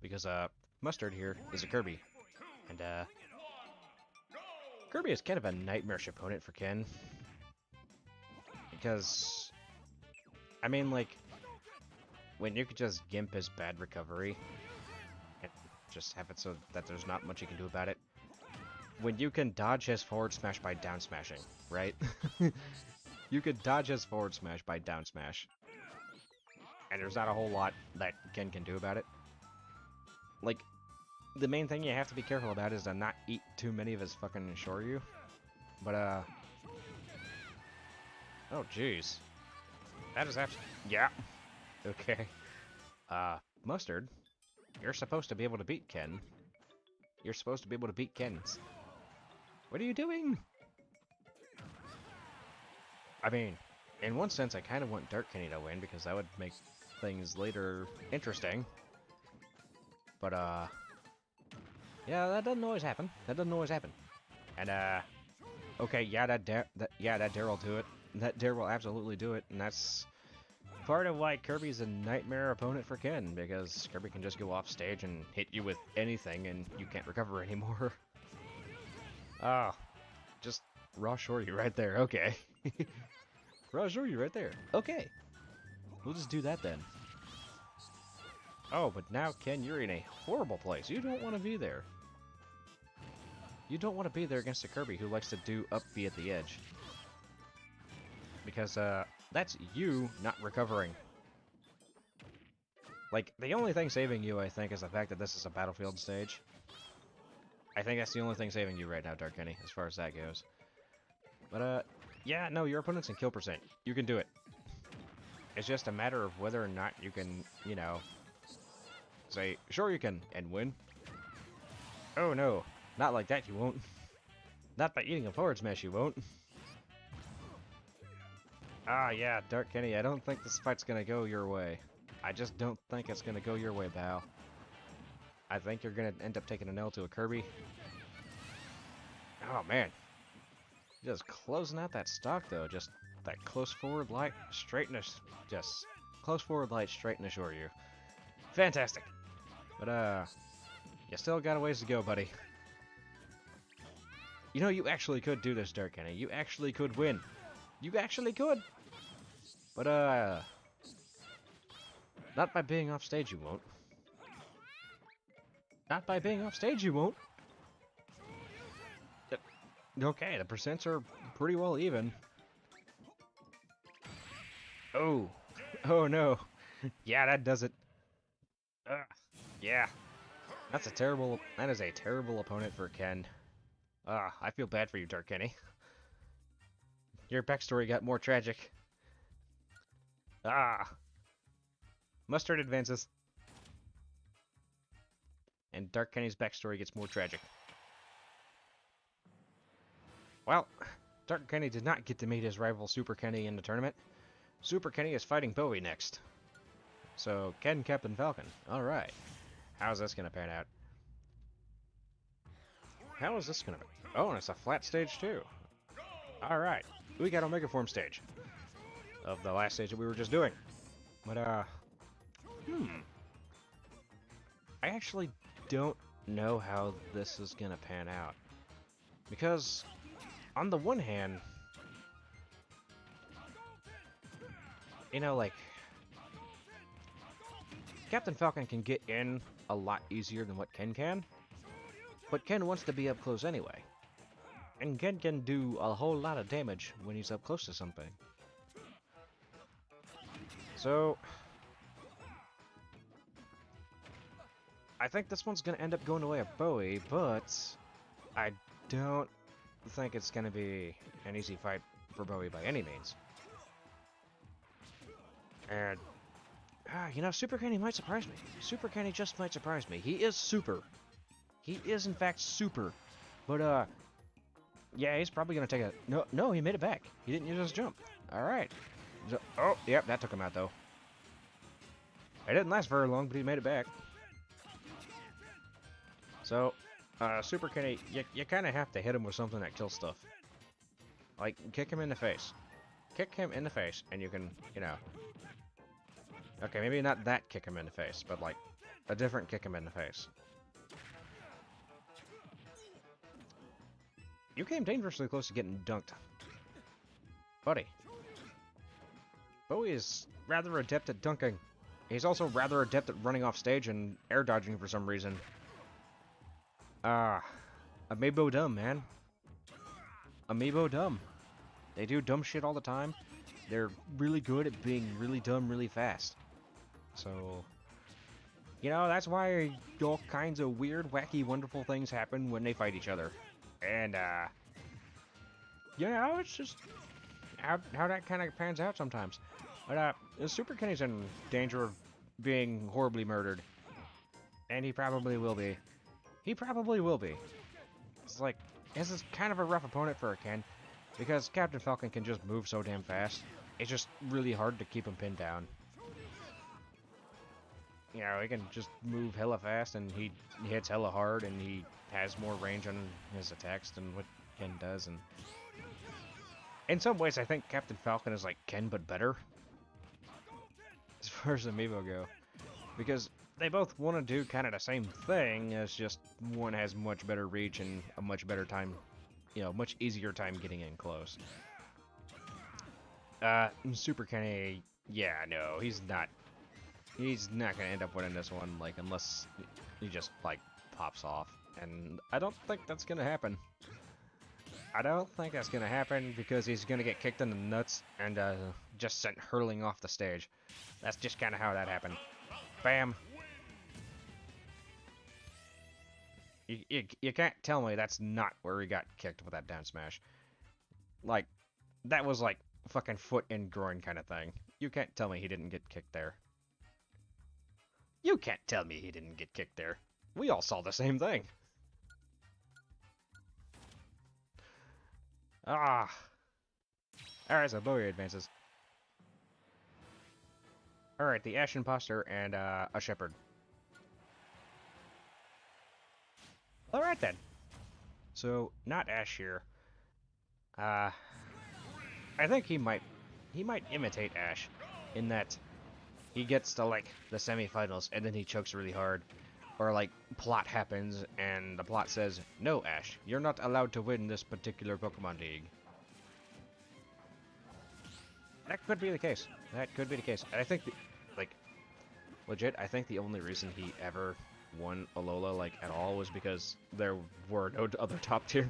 Speaker 1: Because, uh, Mustard here is a Kirby. And, uh, Kirby is kind of a nightmarish opponent for Ken. Because, I mean, like, when you could just gimp his bad recovery, and just have it so that there's not much you can do about it. When you can dodge his forward smash by down smashing, right? (laughs) you could dodge his forward smash by down smash. And there's not a whole lot that Ken can do about it. Like, the main thing you have to be careful about is to not eat too many of his fucking Shoryu. But, uh... Oh, jeez. That is actually... Yeah. Okay. Uh, Mustard, you're supposed to be able to beat Ken. You're supposed to be able to beat Ken's. What are you doing? I mean, in one sense, I kind of want Dark Kenny to win because that would make things later interesting. But, uh, yeah, that doesn't always happen. That doesn't always happen. And, uh, okay, yeah, that, dair, that yeah, that dair will do it. That dair will absolutely do it, and that's part of why Kirby's a nightmare opponent for Ken, because Kirby can just go off stage and hit you with anything, and you can't recover (laughs) anymore. oh, just Raw Shorty right there. Okay. (laughs) Raw Shorty right there. Okay. We'll just do that then. Oh, but now, Ken, you're in a horrible place. You don't want to be there. You don't want to be there against a Kirby who likes to do up B at the edge. Because, uh, that's you not recovering. Like, the only thing saving you, I think, is the fact that this is a battlefield stage. I think that's the only thing saving you right now, Dark Kenny, as far as that goes. But, uh, yeah, no, your opponent's in kill percent. You can do it. It's just a matter of whether or not you can, you know, say, sure you can, and win. Oh no, not like that you won't. Not by eating a forward smash you won't. Ah, yeah, Dark Kenny, I don't think this fight's gonna go your way. I just don't think it's gonna go your way, pal. I think you're gonna end up taking an L to a Kirby. Oh, man. Just closing out that stock, though. Just that close forward light, straightness. Just close forward light, straight and assure you. Fantastic. But, uh, you still got a ways to go, buddy. You know, you actually could do this, Dark Kenny. You actually could win. You actually could. But, uh... Not by being off stage, you won't. Not by being off stage, you won't. Okay, the percents are pretty well even. Oh. Oh, no. (laughs) yeah, that does it. Ugh. Yeah. That's a terrible... That is a terrible opponent for Ken. Ah, I feel bad for you, Dark Kenny. Your backstory got more tragic. Ah. Mustard advances. And Dark Kenny's backstory gets more tragic. Well, Dark Kenny did not get to meet his rival Super Kenny in the tournament. Super Kenny is fighting Bowie next. So, Ken, Captain Falcon. Alright. How's this to pan out? How is this to... Be? Oh, and it's a flat stage, too. Alright. We got Omega Form stage. Of the last stage that we were just doing. But, uh... Hmm. I actually don't know how this is to pan out. Because, on the one hand... You know, like... Captain Falcon can get in a lot easier than what Ken can. But Ken wants to be up close anyway. And Ken can do a whole lot of damage when he's up close to something. So... I think this one's to end up going away at Bowie, but I don't think it's to be an easy fight for Bowie by any means. And Ah, you know, Super Kenny might surprise me. Super Kenny just might surprise me. He is super. He is, in fact, super. But, uh, yeah, he's probably going to take a... No, no, he made it back. He didn't use his jump. All right. So, oh, yep, that took him out, though. It didn't last very long, but he made it back. So, uh, Super Kenny, you, you kind of have to hit him with something that kills stuff. Like, kick him in the face. Kick him in the face, and you can, you know, Okay, maybe not that kick him in the face, but like a different kick him in the face. You came dangerously close to getting dunked. Buddy. Bowie is rather adept at dunking. He's also rather adept at running off stage and air dodging for some reason. Ah, uh, Amiibo dumb, man. Amiibo dumb. They do dumb shit all the time. They're really good at being really dumb really fast. So, you know, that's why all kinds of weird, wacky, wonderful things happen when they fight each other. And, uh, you know, it's just how, how that kind of pans out sometimes. But, uh, Super Kenny's in danger of being horribly murdered. And he probably will be. He probably will be. It's like, this is kind of a rough opponent for a Ken, because Captain Falcon can just move so damn fast. It's just really hard to keep him pinned down you know, he can just move hella fast and he hits hella hard and he has more range on his attacks than what Ken does. And in some ways, I think Captain Falcon is like Ken, but better. As (laughs) far as Amiibo go. Because they both want to do kind of the same thing, it's just one has much better reach and a much better time you know, much easier time getting in close. Uh, Super Kenny, yeah, no, he's not, he's not gonna end up winning this one, like, unless he just, like, pops off. And I don't think that's gonna happen. I don't think that's gonna happen because he's gonna get kicked in the nuts and, uh, just sent hurling off the stage. That's just kind of how that happened. Bam. You, you, you can't tell me that's not where he got kicked with that down smash. Like, that was like fucking foot and groin kind of thing. You can't tell me he didn't get kicked there. You can't tell me he didn't get kicked there. We all saw the same thing. Ah. Alright, so Bowie advances. Alright, the Ash Imposter and uh, a Shepherd. Alright then. So, not Ash here. Uh, I think he might, he might imitate Ash, in that he gets to, like, the semifinals, and then he chokes really hard. Or, like, plot happens, and the plot says, No, Ash, you're not allowed to win this particular Pokemon League. That could be the case. That could be the case. I think, the, like, legit, I think the only reason he ever won Alola, like, at all was because there were no (laughs) other top tiers.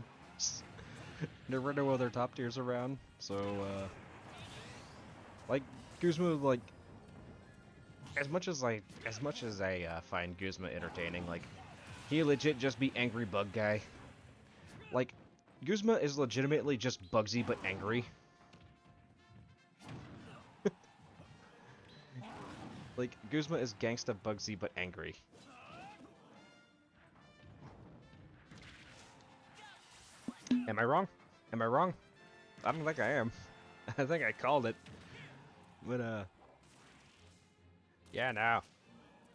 Speaker 1: (laughs) there were no other top tiers around, so, uh... Like, Guzma, like... As much as, I as much as I uh, find Guzma entertaining, like, he legit just be angry bug guy. Like, Guzma is legitimately just Bugsy but angry. (laughs) like, Guzma is gangsta Bugsy but angry. Am I wrong? Am I wrong? I don't think I am. (laughs) I think I called it. But, uh... Yeah, now.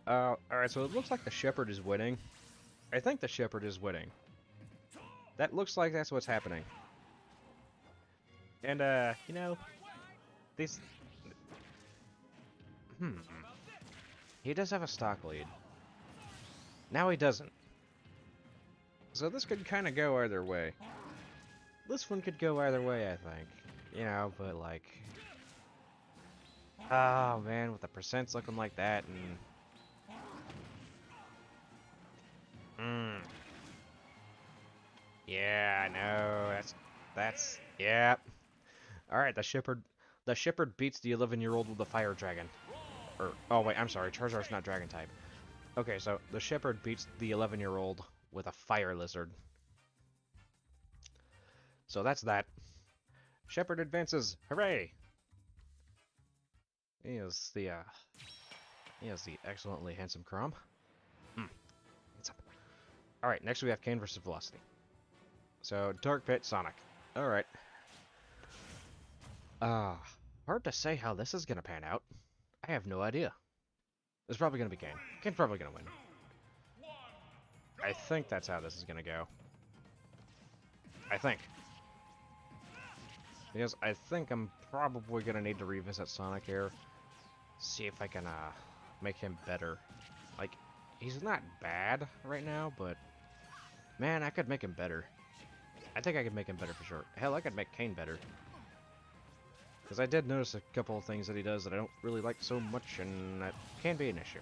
Speaker 1: Uh, alright, so it looks like the Shepherd is winning. I think the Shepherd is winning. That looks like that's what's happening. And, uh, you know... These... Hmm. He does have a stock lead. Now he doesn't. So this could kind of go either way. This one could go either way, I think. You know, but like... Oh man, with the percents looking like that and... Hmm. Yeah, I know. That's... That's... Yeah. Alright, the Shepherd... The Shepherd beats the 11-year-old with the Fire Dragon. Or... Oh wait, I'm sorry. Charizard's not Dragon type. Okay, so the Shepherd beats the 11-year-old with a Fire Lizard. So that's that. Shepherd advances. Hooray! He is the, uh... He has the excellently handsome Chrom. Hmm. Alright, next we have Kane versus Velocity. So, Dark Pit, Sonic. Alright. Uh, hard to say how this is gonna pan out. I have no idea. It's probably gonna be Kane. Kane's probably gonna win. I think that's how this is gonna go. I think. Because I think I'm probably going to need to revisit Sonic here. See if I can uh, make him better. Like, he's not bad right now, but... Man, I could make him better. I think I could make him better for sure. Hell, I could make Kane better. Because I did notice a couple of things that he does that I don't really like so much, and that can be an issue.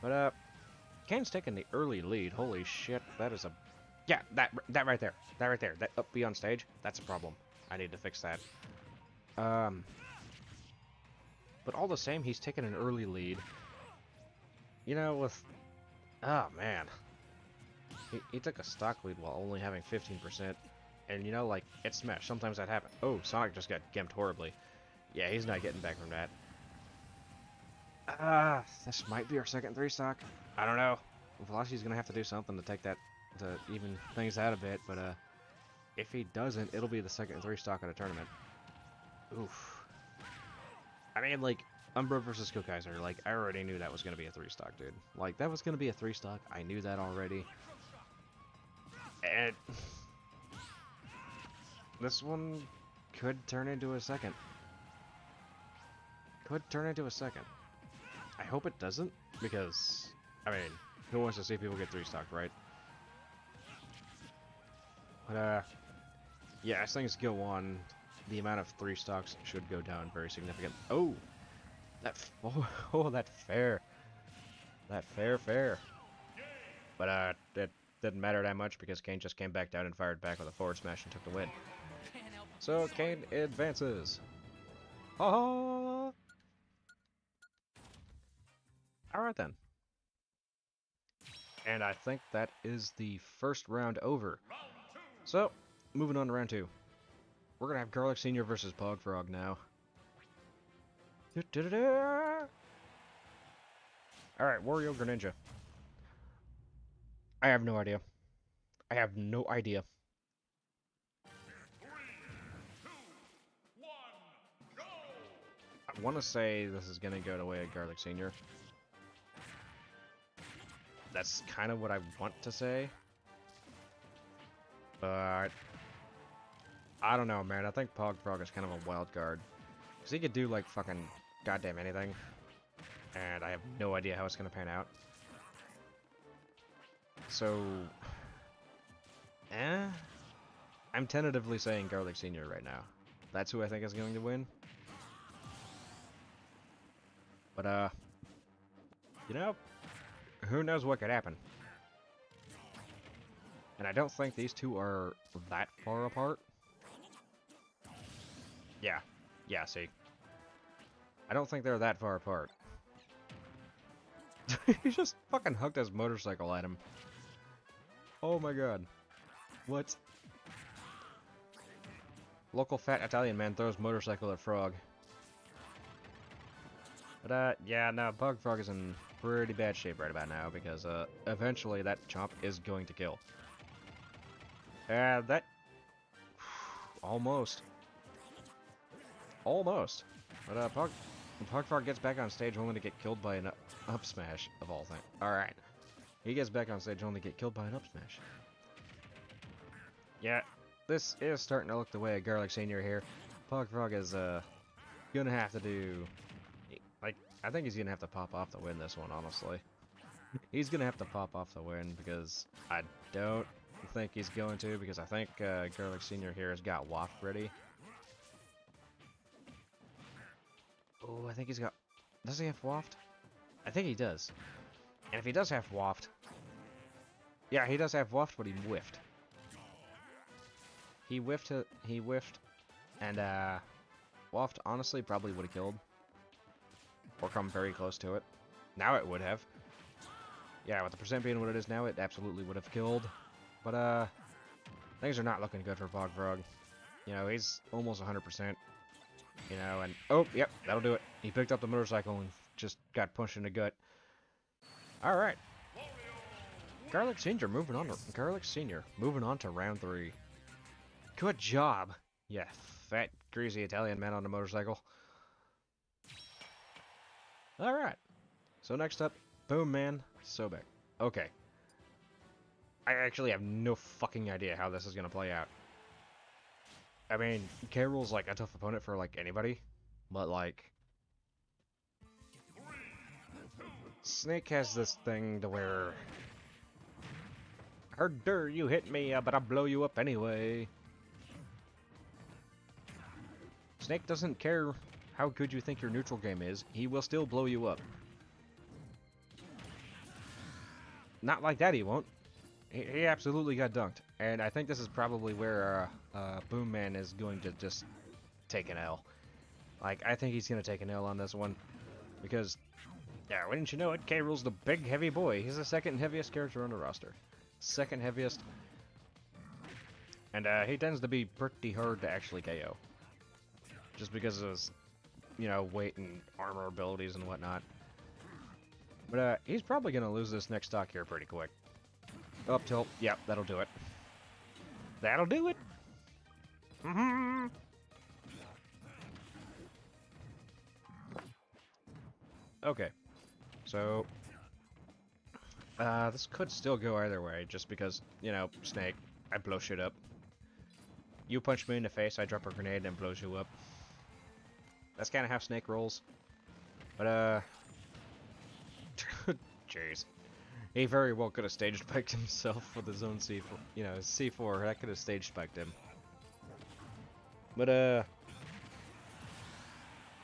Speaker 1: But, uh, Kane's taking the early lead. Holy shit, that is a... Yeah, that that right there. That right there. That up beyond stage, that's a problem. I need to fix that. Um, but all the same, he's taken an early lead. You know, with... Oh, man. He, he took a stock lead while only having 15%. And, you know, like, it's Smash. Sometimes that happens. Oh, Sonic just got gimped horribly. Yeah, he's not getting back from that. Ah, uh, this might be our second three stock. I don't know. Velocity's gonna have to do something to take that, to even things out a bit, but, uh... If he doesn't, it'll be the second three stock at a tournament. Oof. I mean, like, Umbra versus Kokaiser, like, I already knew that was going to be a three stock, dude. Like, that was going to be a three stock. I knew that already. And... (laughs) This one could turn into a second. Could turn into a second. I hope it doesn't, because, I mean, who wants to see people get three stock, right? But, uh, yeah, as things go on, the amount of three stocks should go down very significant. Oh, that (laughs) oh, oh that fair, that fair fair. But uh, it didn't matter that much because Kane just came back down and fired back with a forward smash and took the win. So Kane advances. Oh. All right then. And I think that is the first round over. So, moving on to round two. We're gonna have Garlic Senior versus Pogfrog now. Alright, Wario Greninja. I have no idea. I have no idea. I want to say this is going to go the way of Garlic Senior. That's kind of what I want to say. But... I don't know, man. I think Pogfrog is kind of a wild card. Because he could do, like, fucking goddamn anything. And I have no idea how it's going to pan out. So... (sighs) Eh? I'm tentatively saying Garlic Senior right now. That's who I think is going to win. But, uh... You know, who knows what could happen. And I don't think these two are that far apart. Yeah. Yeah, see. I don't think they're that far apart. (laughs) he just fucking hooked his motorcycle at him. Oh my god. What? Local fat Italian man throws motorcycle at frog. But uh, yeah, no, Pogfrog is in pretty bad shape right about now because uh, eventually that chomp is going to kill. Uh, that... (sighs) Almost. Almost. But uh, Pog, Pogfrog gets back on stage only to get killed by an up smash, of all things. Alright. He gets back on stage only to get killed by an up smash. Yeah, this is starting to look the way of Garlic Senior here. Pogfrog is uh, gonna have to do... Like, I think he's gonna have to pop off to win this one, honestly. he's gonna have to pop off the win because I don't think he's going to because I think uh, Garlic Senior here has got Waft ready. Oh, I think he's got... Does he have Waft? I think he does. And if he does have Waft... Yeah, he does have Waft, but he whiffed. He whiffed, he whiffed, and uh, Waft honestly probably would have killed. Or come very close to it. Now it would have. Yeah, with the percent being what it is now, it absolutely would have killed. But, uh, things are not looking good for Pogfrog. You know, he's almost 100%. You know, and, oh, yep, that'll do it. He picked up the motorcycle and just got punched in the gut. Alright. Garlic Senior moving on to, Garlic Senior moving on to round three. Good job. Yeah, fat, greasy Italian man on a motorcycle. Alright. So next up, Boom Man Sobek. Okay. I actually have no fucking idea how this is going to play out. I mean, K. Like a tough opponent for like anybody, but like Snake has this thing to where dare you hit me, uh, but I'll blow you up anyway. Snake doesn't care how good you think your neutral game is, he will still blow you up. Not like that he won't. He, he absolutely got dunked. And I think this is probably where uh, uh, Boom Man is going to just take an L. Like, I think he's going to take an L on this one. Because, yeah, wouldn't you know it, K. Rool's the big, heavy boy. He's the second heaviest character on the roster. Second heaviest. And uh, he tends to be pretty hard to actually KO. Just because of his, you know, weight and armor abilities and whatnot. But uh, he's probably going to lose this next stock here pretty quick. Up tilt. Yep, that'll do it. That'll do it. Mm -hmm. Okay. So, uh, this could still go either way, just because, you know, Snake, I blow shit up. You punch me in the face, I drop a grenade and blows you up. That's kind of how Snake rolls. But, uh... (laughs) Jeez. He very well could have stage spiked (laughs) himself with his own C4. You know, C4, that could have stage spiked him. But, uh...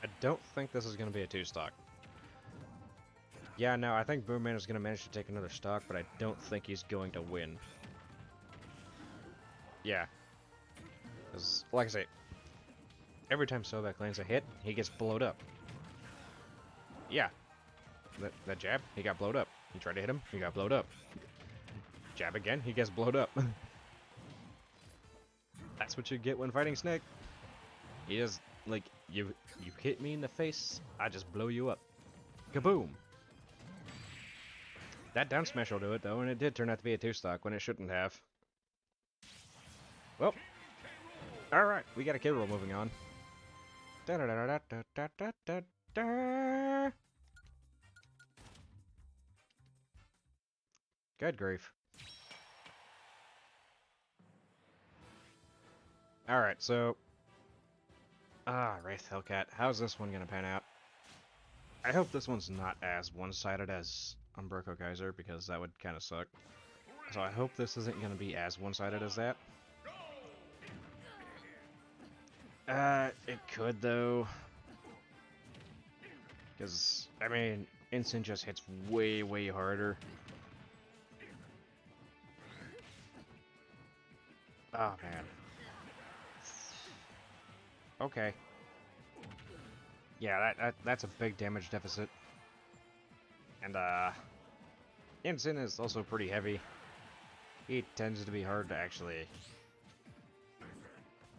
Speaker 1: I don't think this is going to be a two-stock. Yeah, no, I think Boomman is going to manage to take another stock, but I don't think he's going to win. Yeah. Because, like I say, every time Sobek lands a hit, he gets blowed up. Yeah. That, that jab, he got blowed up. He tried to hit him, he got blowed up. Jab again, he gets blowed up. (laughs) That's what you get when fighting Snake. He just, like, you you hit me in the face, I just blow you up. Kaboom! That down smash will do it, though, and it did turn out to be a two-stock when it shouldn't have. Well, alright, we got a K-Rool moving on. Da -da -da Good grief. Alright, so... Ah, Wraith Hellcat. How's this one gonna pan out? I hope this one's not as one-sided as Umbraco Kaiser, because that would kind of suck. So I hope this isn't gonna be as one-sided as that. Uh, it could, though. Because, I mean, Instant just hits way, way harder. Oh, man. Okay. Yeah, that, that that's a big damage deficit. And, uh... Instant is also pretty heavy. He tends to be hard to actually...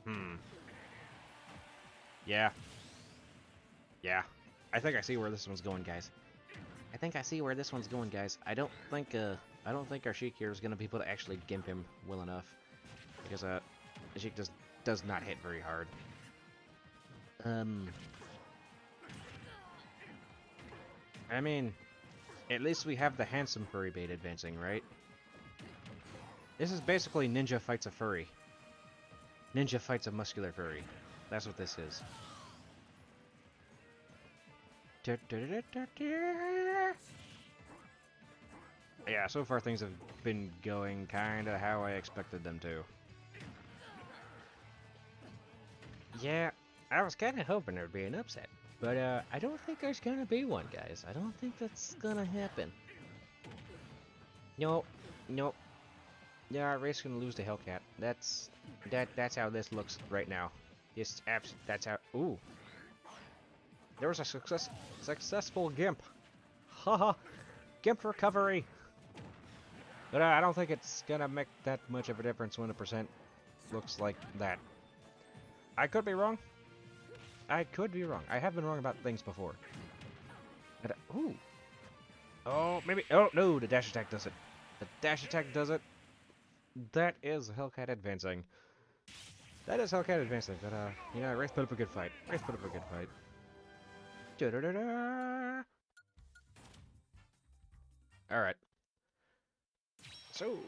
Speaker 1: Hmm. Yeah. Yeah. I think I see where this one's going, guys. I think I see where this one's going, guys. I don't think, uh... I don't think our Sheik here is going to be able to actually gimp him well enough. Because, uh... Sheik just does not hit very hard. Um... I mean, at least we have the handsome furry bait advancing, right? This is basically Ninja fights a furry. Ninja fights a muscular furry. That's what this is. Yeah, so far things have been going kinda how I expected them to. Yeah, I was kinda hoping there'd be an upset. But uh, I don't think there's gonna be one, guys. I don't think that's gonna happen. Nope. Nope. Yeah, Wraith gonna lose to Hellcat. That's that. That's how this looks right now. Yes, abs. That's how. Ooh. There was a success, successful Gimp. Haha. Gimp recovery. But uh, I don't think it's gonna make that much of a difference when the percent looks like that. I could be wrong. I could be wrong. I have been wrong about things before. But, uh, ooh. Oh, maybe. Oh, no, the dash attack does it. The dash attack does it. That is Hellcat advancing. That is Hellcat advancing. But, uh, yeah, Wraith put up a good fight. Wraith put up a good fight. -da -da -da. Alright. So,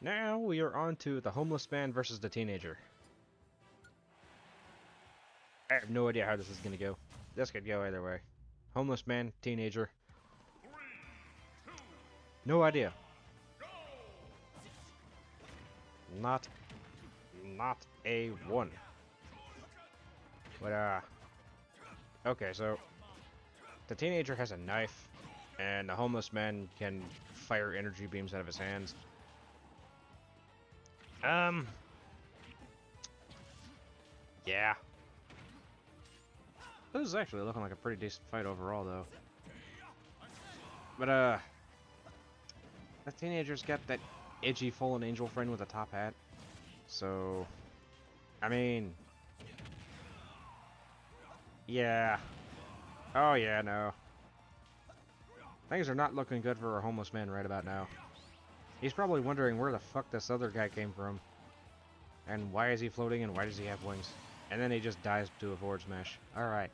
Speaker 1: now we are on to the homeless man versus the teenager. I have no idea how this is going to go. This could go either way. Homeless man, teenager. No idea. Not, not a one. But, uh, okay, so the teenager has a knife, and the homeless man can fire energy beams out of his hands. Um, yeah, this is actually looking like a pretty decent fight overall, though. But, uh... The teenager's got that edgy fallen angel friend with a top hat. So... I mean... Yeah. Oh, yeah, no. Things are not looking good for a homeless man right about now. He's probably wondering where the fuck this other guy came from. And why is he floating and why does he have wings? And then he just dies to a forward smash. Alright.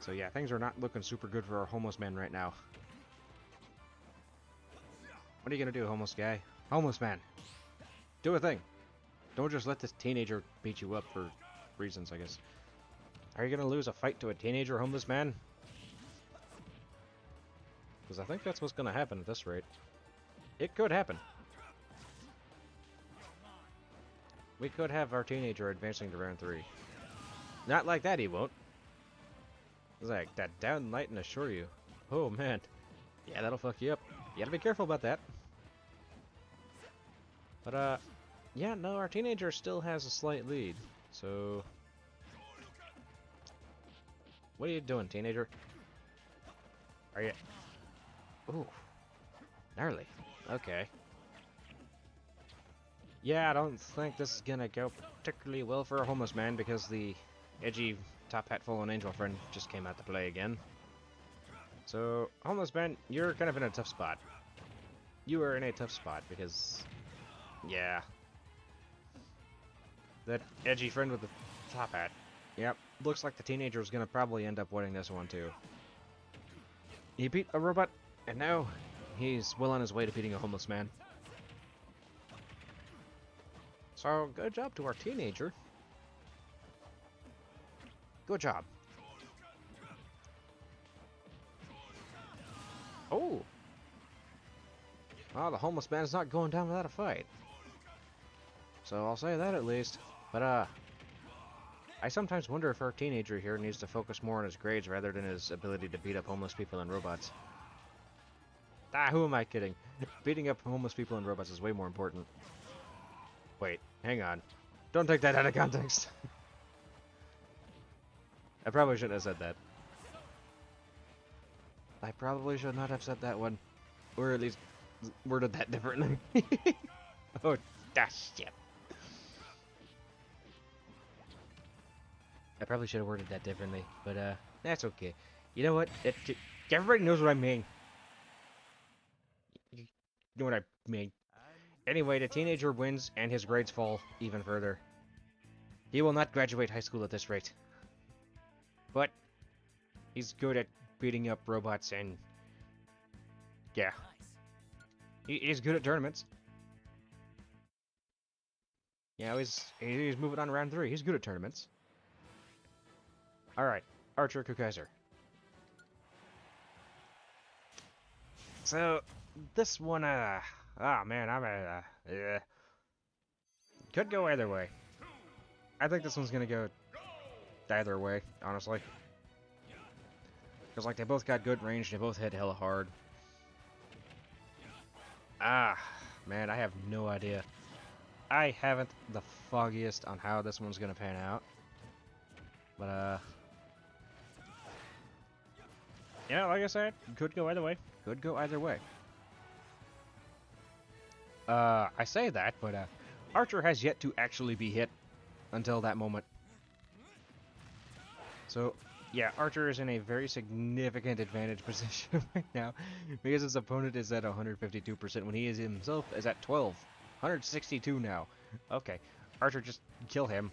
Speaker 1: So yeah, things are not looking super good for our homeless man right now. What are you gonna do, homeless guy? Homeless man! Do a thing! Don't just let this teenager beat you up for reasons, I guess. Are you gonna lose a fight to a teenager homeless man? Because I think that's what's gonna happen at this rate. It could happen. We could have our teenager advancing to round 3. Not like that, he won't. It's like, that down light and assure you. Oh, man. Yeah, that'll fuck you up. You gotta be careful about that. But, uh, yeah, no, our teenager still has a slight lead. So... What are you doing, teenager? Are you... Ooh. Gnarly. Okay. Yeah, I don't think this is gonna go particularly well for a homeless man because the edgy top hat fallen angel friend just came out to play again. So, homeless man, you're kind of in a tough spot. You are in a tough spot because, yeah. That edgy friend with the top hat. Yep, looks like the teenager is gonna probably end up winning this one too. He beat a robot, and now he's well on his way to beating a homeless man. So, good job to our teenager. Good job. Oh! Well, the homeless man is not going down without a fight. So I'll say that at least. But, uh, I sometimes wonder if our teenager here needs to focus more on his grades rather than his ability to beat up homeless people and robots. Ah, who am I kidding? Beating up homeless people and robots is way more important. Wait, hang on. Don't take that out of context. (laughs) I probably shouldn't have said that. I probably should not have said that one. Or at least worded that differently. (laughs) oh, gosh, shit. I probably should have worded that differently, but uh, that's okay. You know what? It, everybody knows what I mean. You know what I mean. Anyway, the teenager wins and his grades fall even further. He will not graduate high school at this rate. But he's good at beating up robots and yeah. He, he's good at tournaments. Yeah, he's he's moving on round three. He's good at tournaments. All right, Archer Kukaiser. So this one, uh, Ah, oh, man, I'm a, uh, yeah. Could go either way. I think this one's gonna go either way, honestly. Because, like, they both got good range, they both hit hella hard. Ah, man, I have no idea. I haven't the foggiest on how this one's gonna pan out. But, uh... Yeah, like I said, could go either way. Could go either way. Uh, I say that, but uh, Archer has yet to actually be hit until that moment. So, yeah, Archer is in a very significant advantage (laughs) position right now because his opponent is at 152% when he is himself is at 12. 162 now. Okay, Archer, just kill him.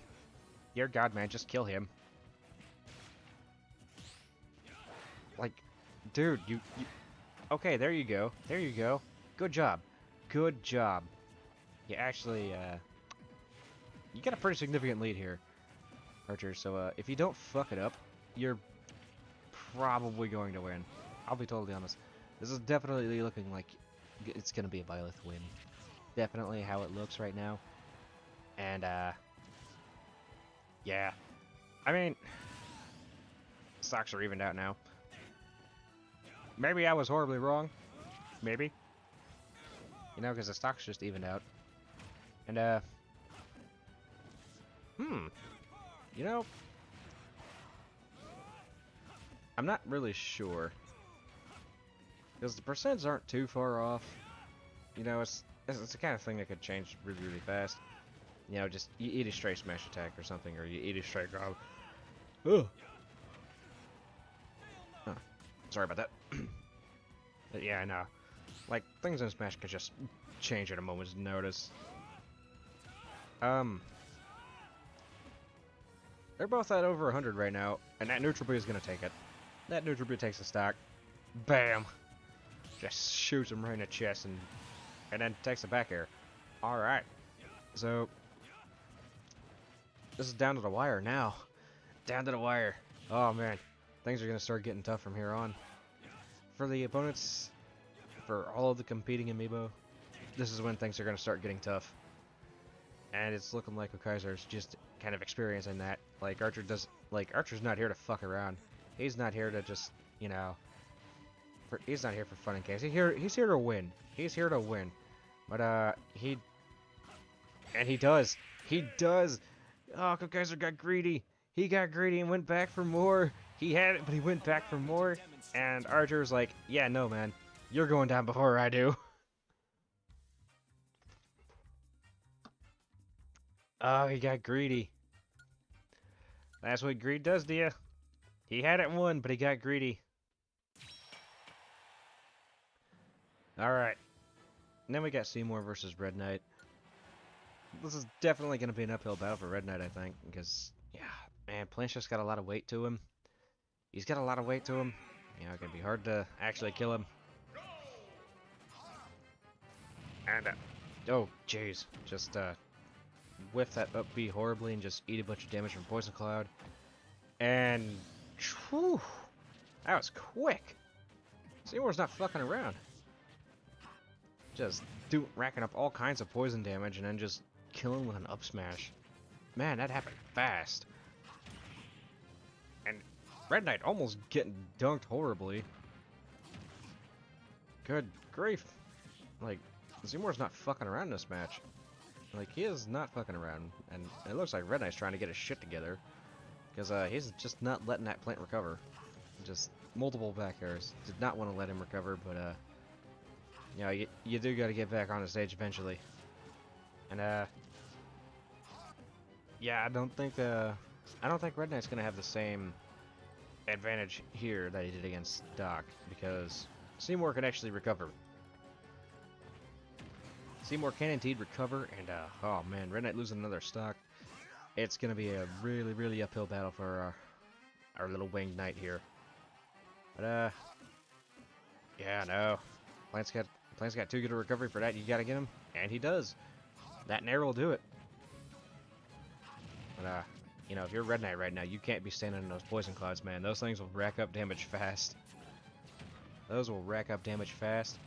Speaker 1: Dear God, man, just kill him. Like, dude, you, you... Okay, there you go. There you go. Good job. Good job. You actually, uh, you got a pretty significant lead here, Archer. So uh, if you don't fuck it up, you're probably going to win. I'll be totally honest. This is definitely looking like it's going to be a Byleth win. Definitely how it looks right now. And, uh, yeah. I mean, stocks are evened out now. Maybe I was horribly wrong. Maybe. You know, because the stock's just evened out. And, uh... Hmm. You know... I'm not really sure. Because the percents aren't too far off. You know, it's, it's, the kind of thing that could change really, really fast. You know, just you eat a straight smash attack or something, or you eat a straight grab. Ugh. Huh. Sorry about that. (clears throat) but yeah, know. Like, things in Smash could just change at a moment's notice. Um... They're both at over 100 right now, and that neutral B is going to take it. That neutral B takes a stock. Bam! Just shoots him right in the chest and and then takes a back air. Alright. So, this is down to the wire now. Down to the wire. Oh man, things are going to start getting tough from here on. For the opponents, for all of the competing amiibo, this is when things are going to start getting tough. And it's looking like Kaiser is just kind of experiencing that. Like, Archer does Like, Archer's not here to fuck around. He's not here to just, you know... For, he's not here for fun and games. He's here, he's here to win. He's here to win. But, uh, he... And he does. He does. Oh, Kaiser got greedy. He got greedy and went back for more. He had it, but he went back for more. And Archer's like, yeah, no, man. You're going down before I do. (laughs) Oh, he got greedy. That's what greed does to you. He had it won, but he got greedy. Alright. then we got Seymour versus Red Knight. This is definitely going to be an uphill battle for Red Knight, I think, because, yeah, man, Planche's just got a lot of weight to him. He's got a lot of weight to him. You know, it's going to be hard to actually kill him. And, uh, oh, jeez, just, uh, whiff that up B horribly and just eat a bunch of damage from Poison Cloud. And, whew, that was quick. Seymour's not fucking around. Just do racking up all kinds of poison damage and then just killing with an up smash. Man, that happened fast. And Red Knight almost getting dunked horribly. Good grief. Like, Seymour's not fucking around in this match. Like, he is not fucking around. And it looks like Red Knight's trying to get his shit together. Because uh, he's just not letting that plant recover. Just multiple back airs. Did not want to let him recover, but uh, you know, you, you do got to get back on the stage eventually. And uh, yeah, I don't think uh, I don't think Red Knight's gonna have the same advantage here that he did against Doc because Seymour can actually recover Seymour can indeed recover, and uh, oh man, Red Knight losing another stock. It's to be a really, really uphill battle for our, our little winged knight here. But, uh, yeah, no. Plant's got, Plant's got too good a recovery for that. You got to get him, and he does. That narrow will do it. But, uh, you know, if you're Red Knight right now, you can't be standing in those poison clouds, man. Those things will rack up damage fast. Those will rack up damage fast.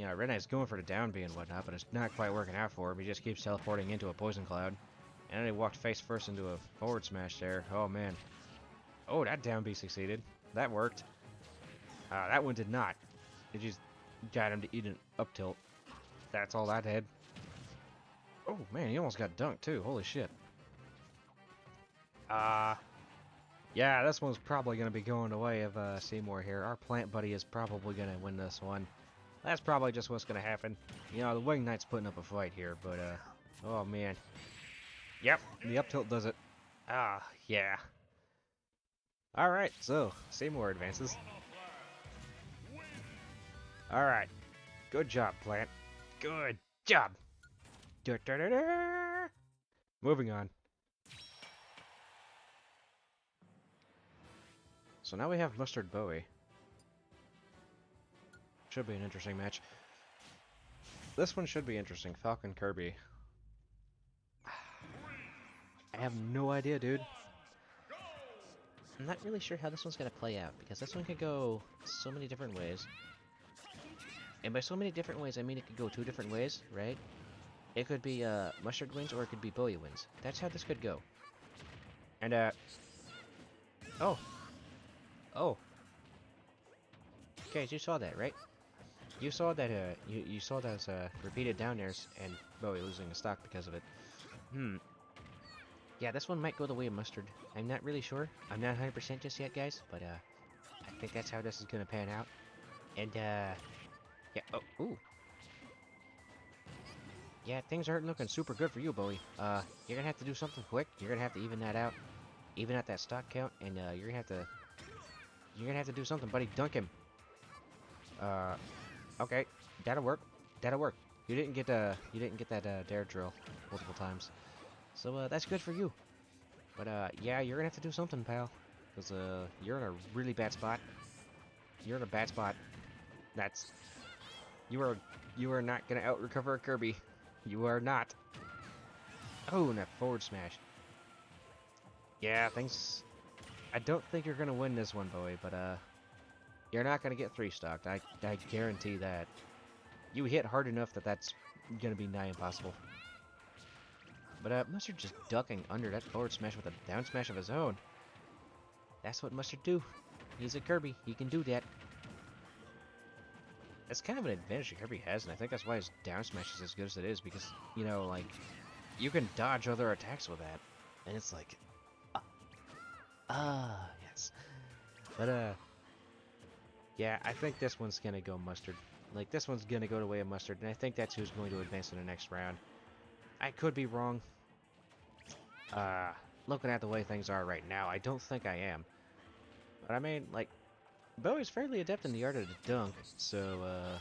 Speaker 1: Yeah, Red Knight's going for the down B and whatnot, but it's not quite working out for him. He just keeps teleporting into a poison cloud. And then he walked face first into a forward smash there. Oh, man. Oh, that down B succeeded. That worked. Uh, that one did not. It just got him to eat an up tilt. That's all that had. Oh, man, he almost got dunked, too. Holy shit. Uh, yeah, this one's probably going to be going the way of uh, Seymour here. Our plant buddy is probably going to win this one. That's probably just what's to happen. You know, the Wing Knight's putting up a fight here, but, uh, oh, man. Yep, the up tilt does it. Ah, yeah. Alright, so, Seymour advances. Alright. Good job, Plant. Good job. Da -da -da Moving on. So now we have Mustard Bowie. Should be an interesting match. This one should be interesting. Falcon Kirby. (sighs) I have no idea, dude.
Speaker 2: I'm not really sure how this one's gonna play out, because this one could go so many different ways. And by so many different ways, I mean it could go two different ways, right? It could be, uh, Mustard wins, or it could be Bowie wins. That's how this could go.
Speaker 1: And, uh... Oh. Oh.
Speaker 2: Guys, you saw that, right?
Speaker 1: You saw that, uh, you, you saw those, uh, repeated down airs, and Bowie losing a stock because of it. Hmm.
Speaker 2: Yeah, this one might go the way of Mustard. I'm not really sure. I'm not 100% just yet, guys, but, uh, I think that's how this is gonna pan out. And, uh, yeah, oh, ooh. Yeah, things aren't looking super good for you, Bowie. Uh, you're gonna have to do something quick. You're gonna have to even that out. Even out that stock count, and, uh, you're gonna have to... You're gonna have to do something, buddy. Dunk him.
Speaker 1: Uh, Okay, that'll work. That'll work. You didn't get uh, you didn't get that uh, dair drill multiple times, so uh, that's good for you. But uh, yeah, you're gonna have to do something, pal, because uh, you're in a really bad spot. You're in a bad spot. That's you are you are not gonna out recover Kirby. You are not. Oh, and that forward smash. Yeah, thanks. I don't think you're gonna win this one, Bowie, but uh, you're not going to get three stocked. I, I guarantee that. You hit hard enough that that's going to be nigh impossible. But uh, Mustard just ducking under that forward smash with a down smash of his own.
Speaker 2: That's what Mustard do. He's a Kirby. He can do that.
Speaker 1: That's kind of an advantage Kirby has, and I think that's why his down smash is as good as it is, because, you know, like, you can dodge other attacks with that. And it's like,
Speaker 2: ah, ah yes.
Speaker 1: But, uh, yeah, I think this one's gonna go Mustard. Like, this one's gonna go the way of Mustard, and I think that's who's going to advance in the next round. I could be wrong. Uh, looking at the way things are right now, I don't think I am. But I mean, like, Bowie's fairly adept in the art of the dunk, so, uh...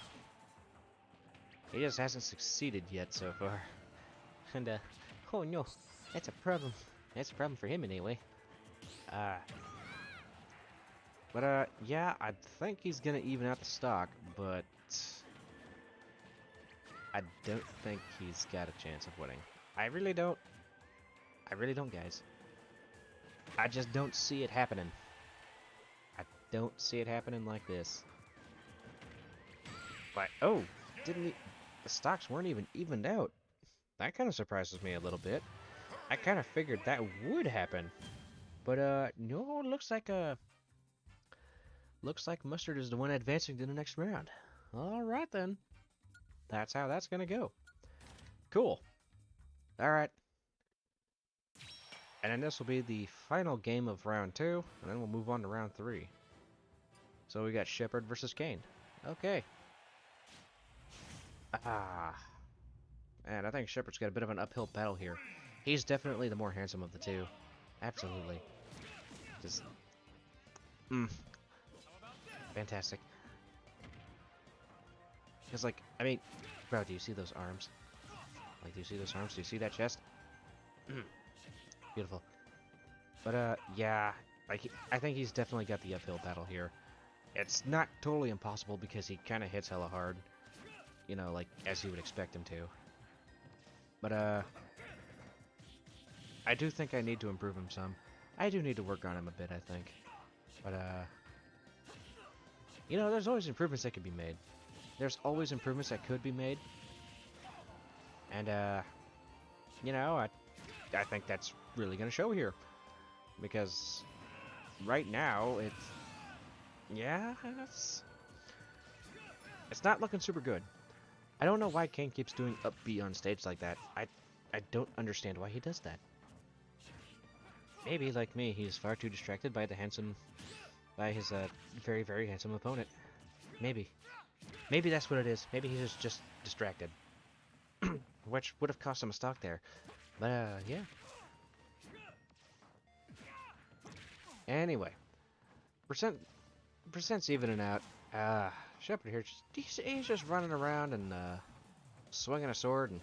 Speaker 1: He just hasn't succeeded yet so far. (laughs)
Speaker 2: And, uh, oh no, that's a problem. That's a problem for him anyway.
Speaker 1: Uh... But, uh, yeah, I think he's gonna even out the stock, but... I don't think he's got a chance of winning. I really don't. I really don't, guys. I just don't see it happening. I don't see it happening like this. But, oh, didn't he, the stocks weren't even evened out. That kind of surprises me a little bit. I kind of figured that would happen. But, uh, no, looks like, uh, looks like Mustard is the one advancing to the next round. Alright then. That's how that's gonna go. Cool. Alright. And then this will be the final game of round two, and then we'll move on to round three. So we got Shepard versus Kane. Okay. Ah. And I think Shepard's got a bit of an uphill battle here. He's definitely the more handsome of the two. Absolutely. Just... Mmm. Fantastic. Because, like, I mean, bro, do you see those arms? Like, do you see those arms? Do you see that chest? (clears throat) Beautiful. But, uh, yeah, like, I think he's definitely got the uphill battle here. It's not totally impossible because he kind of hits hella hard. You know, like, as you would expect him to. But, uh, I do think I need to improve him some. I do need to work on him a bit, I think. But, uh, you know, there's always improvements that could be made. There's always improvements that could be made. And, uh, you know, I, I think that's really going to show here. Because right now, it's, yeah, it's, it's not looking super good. I don't know why Kane keeps doing up on stage like that. I, I don't understand why he does that. Maybe, like me, he's far too distracted by the handsome, by his, uh, very, very handsome opponent. Maybe. Maybe that's what it is. Maybe he's just, just distracted. (clears throat) Which would have cost him a stock there. But, uh, yeah. Anyway. Percent, percent's evening out. Uh, Shepard here, just, he's, he's just running around and, uh, swinging a sword and,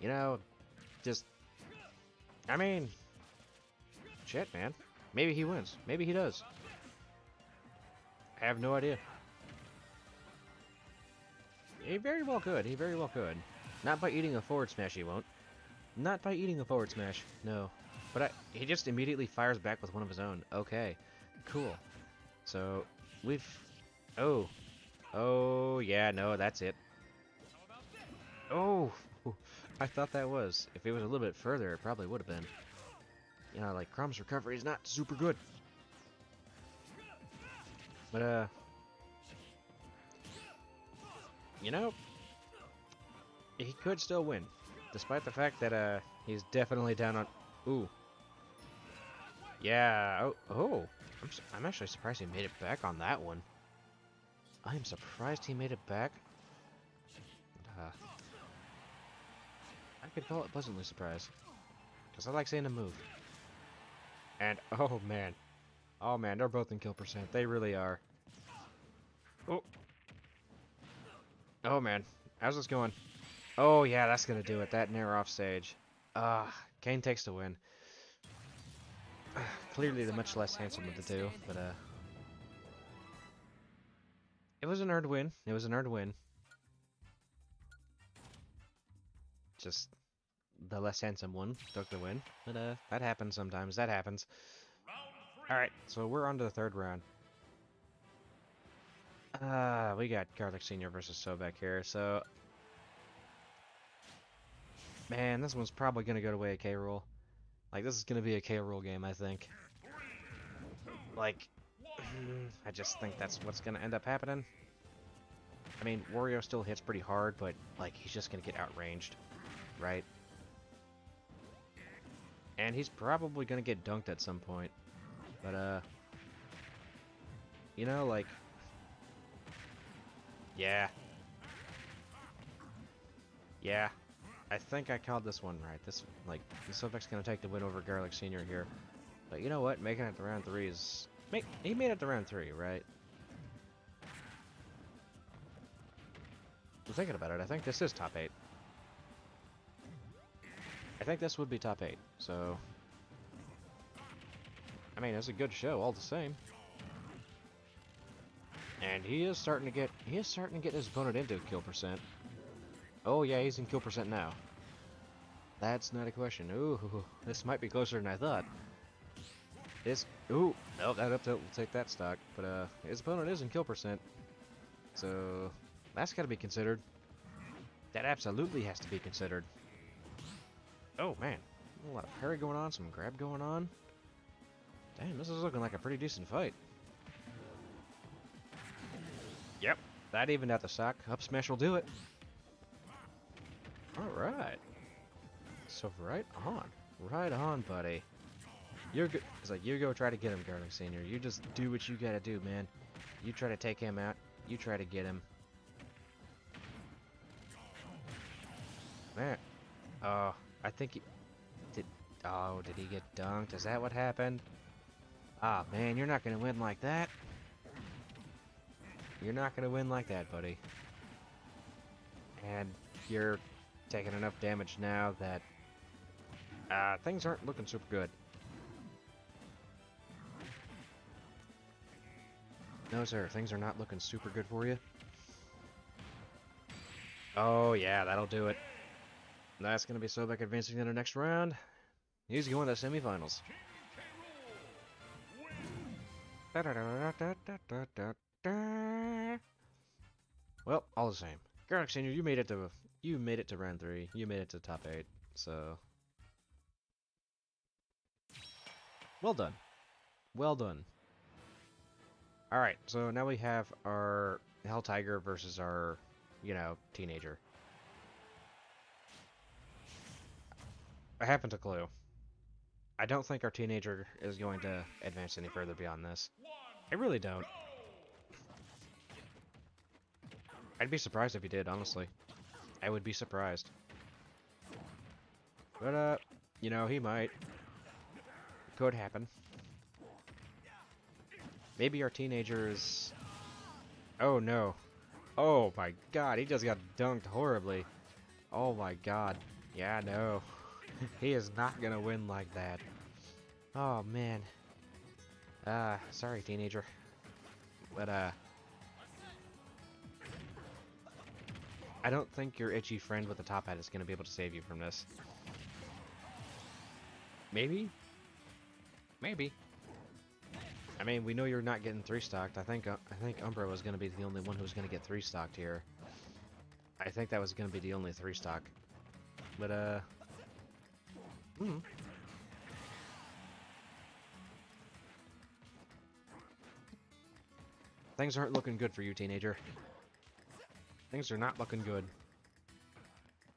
Speaker 1: you know, just, I mean, shit, man. Maybe he wins. Maybe he does. I have no idea. He very well could. He very well could. Not by eating a forward smash, he won't. Not by eating a forward smash, no. But I, he just immediately fires back with one of his own. Okay, cool. So, we've... Oh. Oh, yeah, no, that's it. Oh! (laughs) I thought that was. If it was a little bit further, it probably would have been. You know, like, Chrom's recovery is not super good. But, uh... You know, he could still win. Despite the fact that, uh, he's definitely down on... Ooh. Yeah, oh, oh. I'm, I'm actually surprised he made it back on that one. I am surprised he made it back. Uh, I could call it pleasantly surprised. Because I like seeing him move. And, oh man. Oh man, they're both in kill percent. They really are. Oh. Oh man. How's this going? Oh yeah, that's gonna do it. That near off stage. Ah, uh, Kane takes the win. (sighs) Clearly the much less handsome of the two, but uh... It was an earned win. It was an earned win. Just the less handsome one took the win. But uh, that happens sometimes. That happens. Alright, so we're on to the third round. Uh, we got Garlic Sr. versus Sobek here, so... Man, this one's probably going to go to way of K. Rool. Like, this is going to be a K. Rool game, I think. like, (sighs) I just think that's what's gonna end up happening. I mean, Wario still hits pretty hard, but, like, he's just gonna get outranged, right? And he's probably gonna get dunked at some point. But, uh... You know, like... Yeah. Yeah. I think I called this one right. This, like, the Sobek's gonna take the win over Garlic Sr. here. But you know what? Making it to round three is... Make, he made it to round three, right? I'm thinking about it. I think this is top eight. I think this would be top eight, so... I mean, it's a good show all the same. And he is starting to get, he is starting to get his opponent into kill percent. Oh yeah, he's in kill percent now. That's not a question. Ooh, (laughs) this might be closer than I thought. This, ooh, nope, that up tilt will take that stock. But uh, his opponent is in kill percent. So, that's got to be considered. That absolutely has to be considered. Oh man, a lot of parry going on, some grab going on. Damn, this is looking like a pretty decent fight. Yep, that even at the sock. Up smash will do it. Alright. So right on. Right on, buddy. You're good. It's like, you go try to get him, Garlic Senior. You just do what you gotta do, man. You try to take him out. You try to get him. Man. Oh, I think he... Did... Oh, did he get dunked? Is that what happened? Ah, man, you're not gonna win like that. You're not gonna win like that, buddy. And you're taking enough damage now that uh, things aren't looking super good. No, sir, things are not looking super good for you. Oh, yeah, that'll do it. That's going to be Sobek advancing to the next round. He's going to the semifinals. Well, all the same. Garlic Senior, you made it to you made it to round three. You made it to top eight. So well done. Well done. Alright, so now we have our Hell Tiger versus our, you know, teenager. I happen to clue. I don't think our teenager is going to advance any further beyond this. I really don't. I'd be surprised if he did, honestly. I would be surprised. But, uh, you know, he might. Could happen. Maybe our teenager is... Oh, no. Oh, my God. He just got dunked horribly. Oh, my God. Yeah, no. (laughs) he is not gonna win like that. Oh, man. Ah, uh, sorry, teenager. But, uh... I don't think your itchy friend with the top hat is going to be able to save you from this. Maybe? Maybe. I mean, we know you're not getting three stocked. I think uh, I think Umbra was going to be the only one who was going to get three stocked here. I think that was going to be the only three stock. But uh, hmm. Things aren't looking good for you, teenager. Things are not looking good.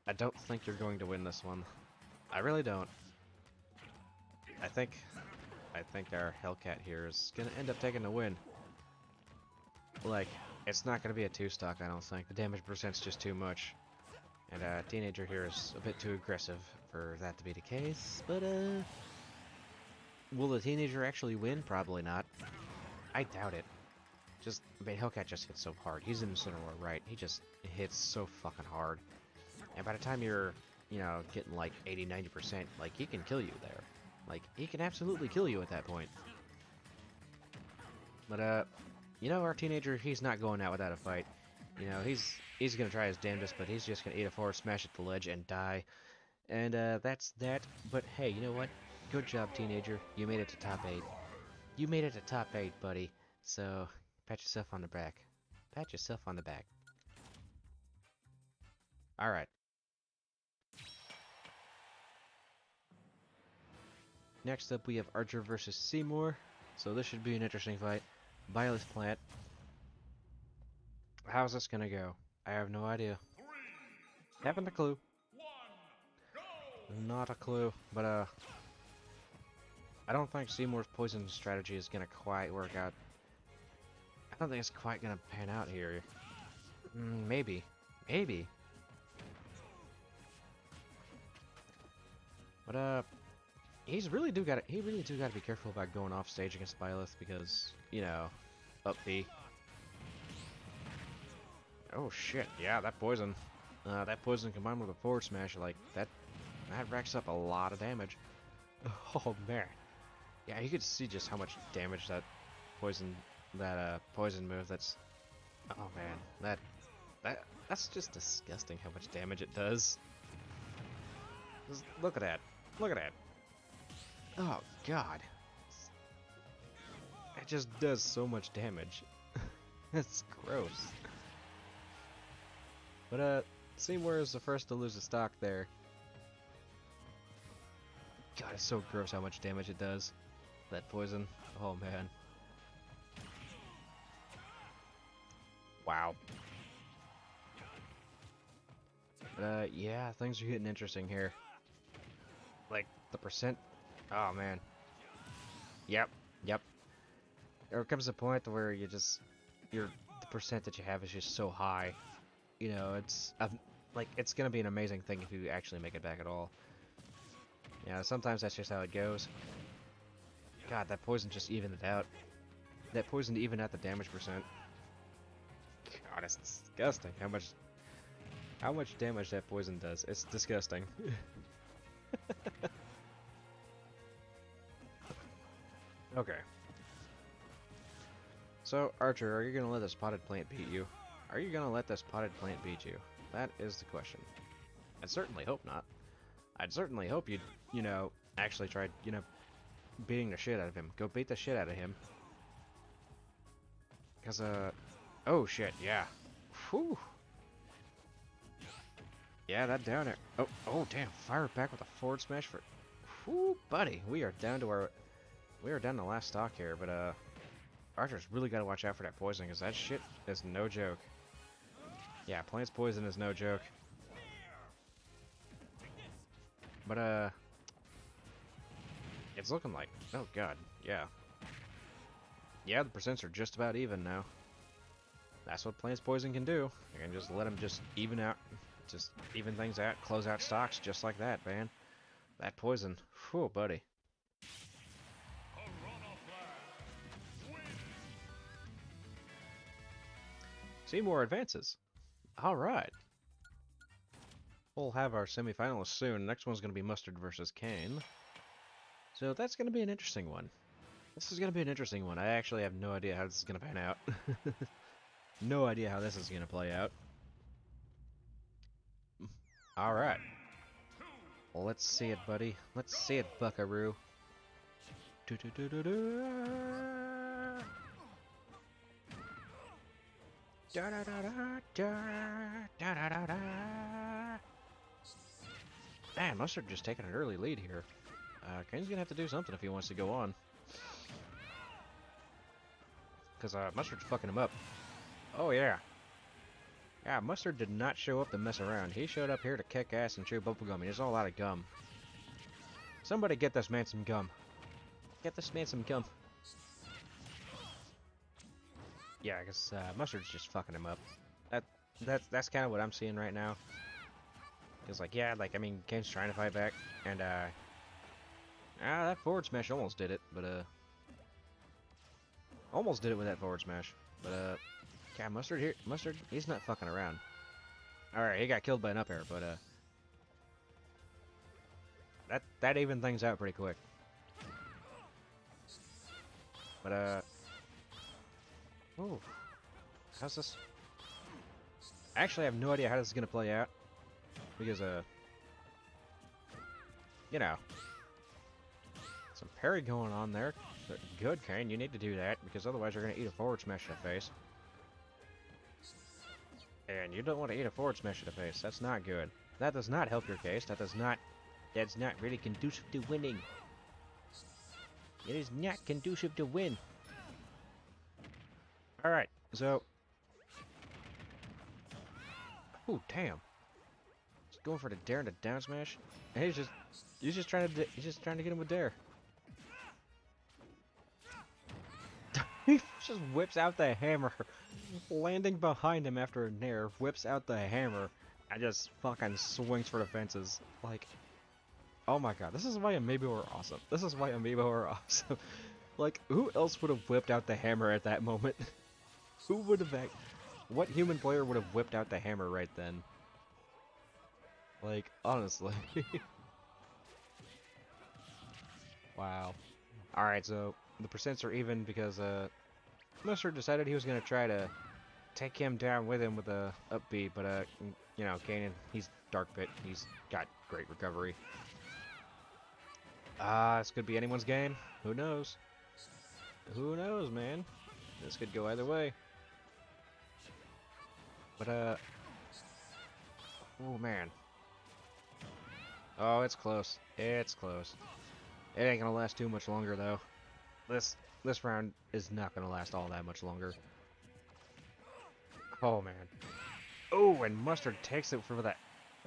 Speaker 1: I don't think you're going to win this one. I really don't. I think I think our Hellcat here is gonna end up taking the win. Like, it's not gonna be a two stock, I don't think. The damage percent's just too much. And uh teenager here is a bit too aggressive for that to be the case, but uh Will the teenager actually win? Probably not. I doubt it. Just, I mean, Hellcat just hits so hard. He's in war, right? He just hits so fucking hard. And by the time you're, you know, getting like 80, 90%, like, he can kill you there. Like, he can absolutely kill you at that point. But, uh, you know, our teenager, he's not going out without a fight. You know, he's he's gonna try his damnedest, but he's just gonna eat a four, smash at the ledge, and die. And, uh, that's that. But, hey, you know what? Good job, teenager. You made it to top 8. You made it to top 8, buddy. So, Pat yourself on the back. Pat yourself on the back. Alright. Next up, we have Archer versus Seymour. So this should be an interesting fight. Byleth plant. How's this gonna go? I have no idea. Haven't a clue. Not a clue, but uh, I don't think Seymour's poison strategy is gonna quite work out. I don't think it's quite gonna pan out here. Mm, maybe, maybe. But uh, he's really do got he really do got to be careful about going off stage against Byleth because you know, up B. Oh shit! Yeah, that poison, uh, that poison combined with a forward smash, like that, that racks up a lot of damage. (laughs) Oh man, yeah, you could see just how much damage that poison, that uh, poison move. That's, oh man, that, that, that's just disgusting how much damage it does. Just look at that. Look at that. Oh god. It just does so much damage. (laughs) it's gross. But uh, Seymour is the first to lose a stock there. God, it's so gross how much damage it does. That poison. Oh man. Wow. Uh, yeah, things are getting interesting here. Like, the percent... Oh, man. Yep, yep. There comes a point where you just... Your, the percent that you have is just so high. You know, it's... Um, like, it's gonna be an amazing thing if you actually make it back at all. Yeah, sometimes that's just how it goes. God, that poison just evened it out. That poison evened out the damage percent. God, it's disgusting how much how much damage that poison does. It's disgusting. (laughs) okay. So, Archer, are you gonna let this potted plant beat you? Are you gonna let this potted plant beat you? That is the question. I'd certainly hope not. I'd certainly hope you'd, you know, actually try, you know, beating the shit out of him. Go beat the shit out of him. Because, uh, oh shit, yeah. Whew. Yeah, that down there. Oh, oh, damn. Fire back with a forward smash for... Whew, buddy. We are down to our... We are down to the last stock here, but, uh... Archer's really got to watch out for that poison, because that shit is no joke. Yeah, plants poison is no joke. But, uh... It's looking like... Oh, God. Yeah. Yeah, the percents are just about even now. That's what plants poison can do. You can just let them just even out just even things out, close out stocks just like that, man. That poison. Whew, buddy. Seymour advances. Alright. We'll have our semifinalists soon. Next one's going to be Mustard versus Kane. So that's going to be an interesting one. This is going to be an interesting one. I actually have no idea how this is going to pan out. (laughs) No idea how this is going to play out. Alright. Let's see it, buddy. Let's see it, buckaroo. Do -do -do Da da da da da da da da Man, Mustard just taking an early lead here. Uh, Kane's gonna have to do something if he wants to go on. Because uh, Mustard's fucking him up. Oh yeah, yeah, Mustard did not show up to mess around. He showed up here to kick ass and chew bubblegum, and he's all out of gum. Somebody get this man some gum. Get this man some gum. Yeah, I guess uh, Mustard's just fucking him up. That that's that's kind of what I'm seeing right now. It's like, yeah, like I mean, Kane's trying to fight back, and uh, ah, that forward smash almost did it, but uh, almost did it with that forward smash, but uh. Yeah, Mustard here. Mustard, he's not fucking around. Alright, he got killed by an up air, but, uh... That, that even things out pretty quick. But, uh... Ooh. How's this? Actually, I have no idea how this is gonna play out. Because, uh... You know. Some parry going on there. Good, Kane. You need to do that, because otherwise you're gonna eat a forward smash in the face. And you don't want to eat a forward smash in the face. That's not good. That does not help your case. That does not... That's not really conducive to winning.
Speaker 2: It is not conducive to win.
Speaker 1: Alright, so... Ooh, damn. He's going for the dair and the down smash. And he's just... He's just trying to... He's just trying to get him with dair. (laughs) he just whips out the hammer. Landing behind him after a nair. Whips out the hammer. And just fucking swings for the fences. Like... Oh my god, this is why Amiibo are awesome. This is why Amiibo are (laughs) awesome. like, who else would have whipped out the hammer at that moment? (laughs) who would have... Act what human player would have whipped out the hammer right then? Like, honestly. (laughs) wow. Alright, so the percents are even because uh, Mustard decided he was going to try to take him down with him with a upbeat, but uh, you know, Kanan, he's Dark Pit. He's got great recovery. Ah, uh, this could be anyone's game. Who knows? Who knows, man? This could go either way. But, uh... Oh, man. Oh, it's close. It's close. It ain't gonna last too much longer, though. This this round is not gonna last all that much longer. Oh, man. Oh, and Mustard takes it for that...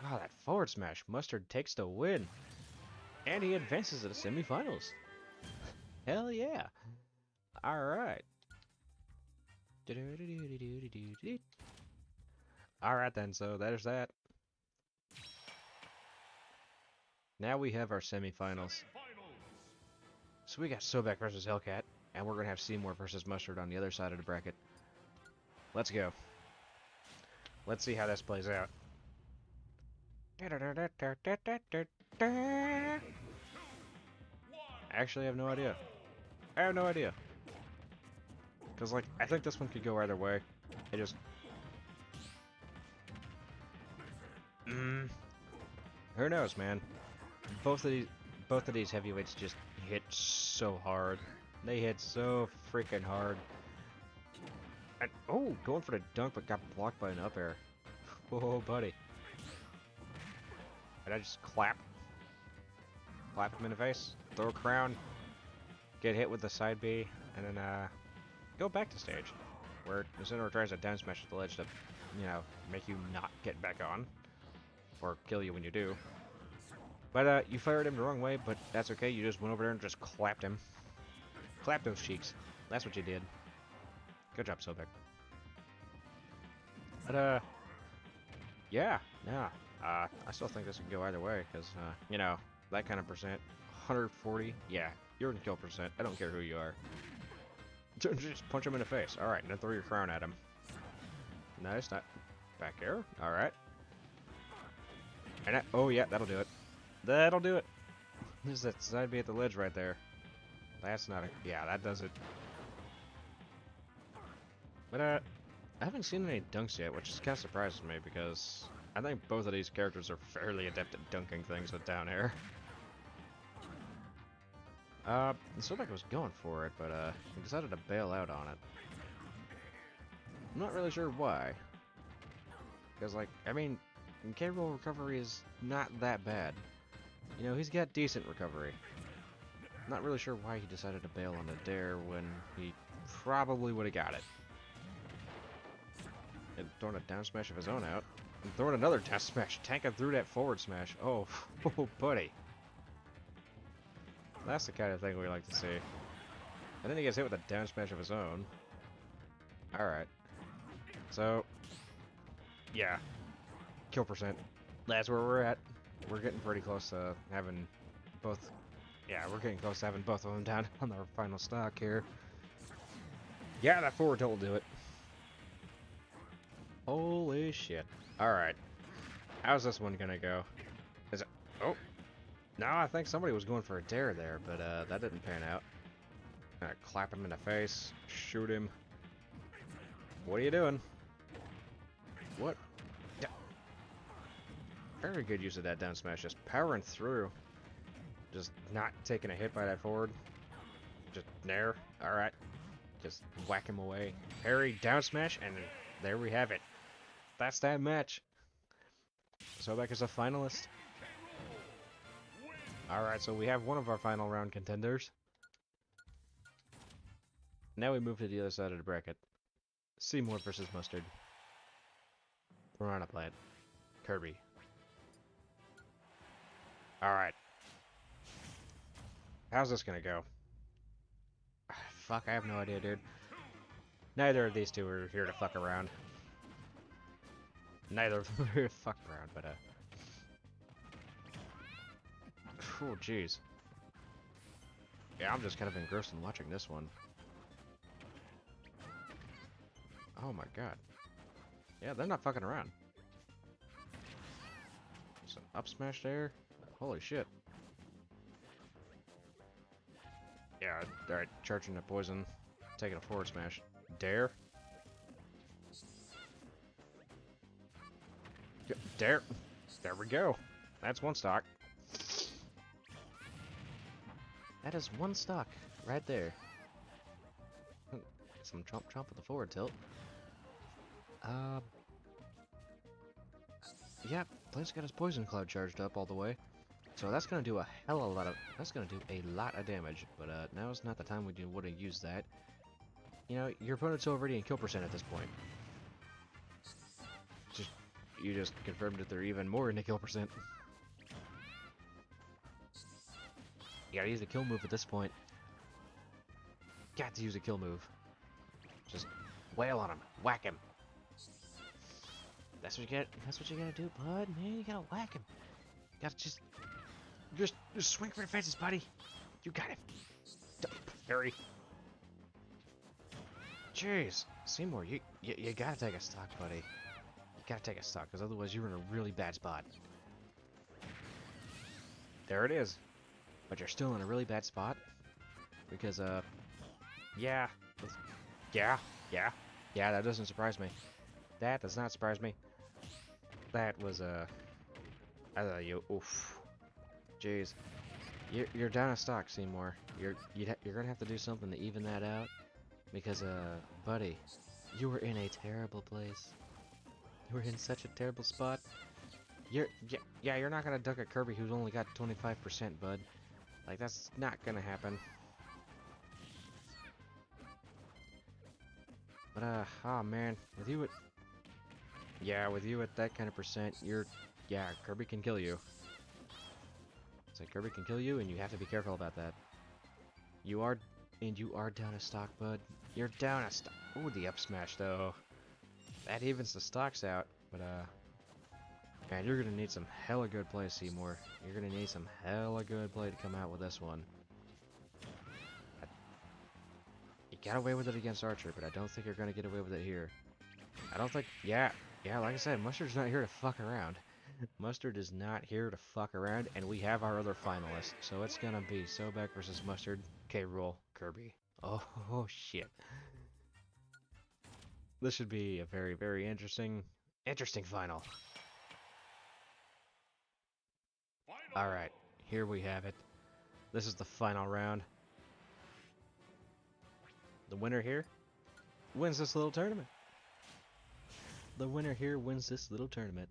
Speaker 1: Oh, that forward smash. Mustard takes the win. And he advances to the semifinals. (laughs) Hell yeah. Alright. Alright then, so there's that. Now we have our semifinals. So we got Sobek versus Hellcat, and we're going to have Seymour versus Mustard on the other side of the bracket. Let's go. Let's see how this plays out. Actually, I have no idea. I have no idea. Because, like, I think this one could go either way. It just... Mm, who knows, man? Both of these, both of these heavyweights just hit so hard. They hit so freaking hard. And, oh, going for the dunk, but got blocked by an up air. (laughs) Oh, buddy. And I just clap. Clap him in the face. Throw a crown. Get hit with the side B. And then, uh, go back to stage. Where Incineroar tries to down smash the ledge to, you know, make you not get back on. Or kill you when you do. But, uh, you fired him the wrong way, but that's okay. You just went over there and just clapped him. Clapped those cheeks. That's what you did. Good job, Sobek. But, uh, yeah, yeah. Uh, I still think this can go either way, because, uh, you know, that kind of percent. 140, yeah, you're in kill percent. I don't care who you are. (laughs) Just punch him in the face. Alright, then throw your crown at him. Nice, not back air. Alright. And I, oh yeah, that'll do it. That'll do it. (laughs) There's that side B at the ledge right there. That's not a... Yeah, that does it. But, uh, I haven't seen any dunks yet, which is kind of surprises me because I think both of these characters are fairly adept at dunking things with down air. (laughs) Uh, Sobek was going for it, but, uh, he decided to bail out on it. I'm not really sure why. Because, like, I mean, K-Rool recovery is not that bad. You know, he's got decent recovery. Not really sure why he decided to bail on the dair when he probably would have got it. And throwing a down smash of his own out. And throwing another down smash, tanking through that forward smash. Oh, (laughs) oh buddy. That's the kind of thing we like to see. And then he gets hit with a down smash of his own. Alright. So, yeah. Kill percent. That's where we're at. We're getting pretty close to having both... Yeah, we're getting close to having both of them down (laughs) on our final stock here. Yeah, that forward tilt will do it. Holy shit. Alright. How's this one gonna go? Is it... Oh! No, I think somebody was going for a dair there, but uh, that didn't pan out. Gonna clap him in the face, shoot him. What are you doing? What? Very good use of that down smash, just powering through. Just not taking a hit by that forward. Just there. Alright. Just whack him away. Parry, down smash, and there we have it that's that match. Sobek is a finalist. Alright, so we have one of our final round contenders. Now we move to the other side of the bracket. Seymour versus Mustard. Piranha Plant. Kirby. Alright. How's this gonna go? Fuck, I have no idea, dude. Neither of these two are here to fuck around. Neither of them are here to fuck around, but uh... Oh, jeez. Yeah, I'm just kind of engrossed in watching this one. Oh my god. Yeah, they're not fucking around. Some up smash there. Holy shit. Yeah, alright, charging the poison. Taking a forward smash. Dair. Dair. There we go. That's one stock.
Speaker 2: That is one stock right there. Some chomp chomp with the forward tilt. Um. Yeah, Blaine's got his poison cloud charged up all the way. So that's gonna do a hell of a lot of that's gonna do a lot of damage, but uh now is not the time when you wanna use that. You know, your opponent's already in kill percent at this point. Just you just confirmed that they're even more in the kill percent. You gotta use the kill move at this point. Got to use a kill move. Just wail on him, whack him. That's what you get. That's what you gotta do, bud. Man, you gotta whack him. You gotta just, just, just swing for the fences, buddy. You got it. Harry. Jeez, Seymour, you, you you gotta take a stock, buddy. You gotta take a stock, because otherwise you're in a really bad spot.
Speaker 1: There it is.
Speaker 2: But you're still in a really bad spot because, uh,
Speaker 1: Yeah. Yeah. Yeah. Yeah, that doesn't surprise me. That does not surprise me. That was, uh... I thought you... Oof. Jeez.
Speaker 2: You're, you're down a stock, Seymour. You're you'd ha you're gonna have to do something to even that out, because uh, buddy, you were in a terrible place. You were in such a terrible spot.
Speaker 1: You're... Yeah, yeah, you're not gonna duck a Kirby who's only got 25%, bud. Like, that's not gonna happen. But, uh, oh man, with you at... Yeah, with you at that kind of percent, you're... Yeah, Kirby can kill you. So Kirby can kill you, and you have to be careful about that. You are... And you are down a stock, bud. You're down a stock. Ooh, the up smash, though. That evens the stocks out, but, uh... Man, you're gonna need some hella good play, Seymour. You're gonna need some hella good play to come out with this one. I- You got away with it against Archer, but I don't think you're gonna get away with it here. I don't think... Yeah, yeah, like I said, Mustard's not here to fuck around. Mustard is not here to fuck around, and we have our other finalist. So it's gonna be Sobek versus Mustard, K-Rool, Kirby. Oh, oh, (laughs) shit. This should be a very, very interesting, interesting final. Alright, here we have it. This is the final round. The winner here wins this little tournament. The winner here wins this little tournament.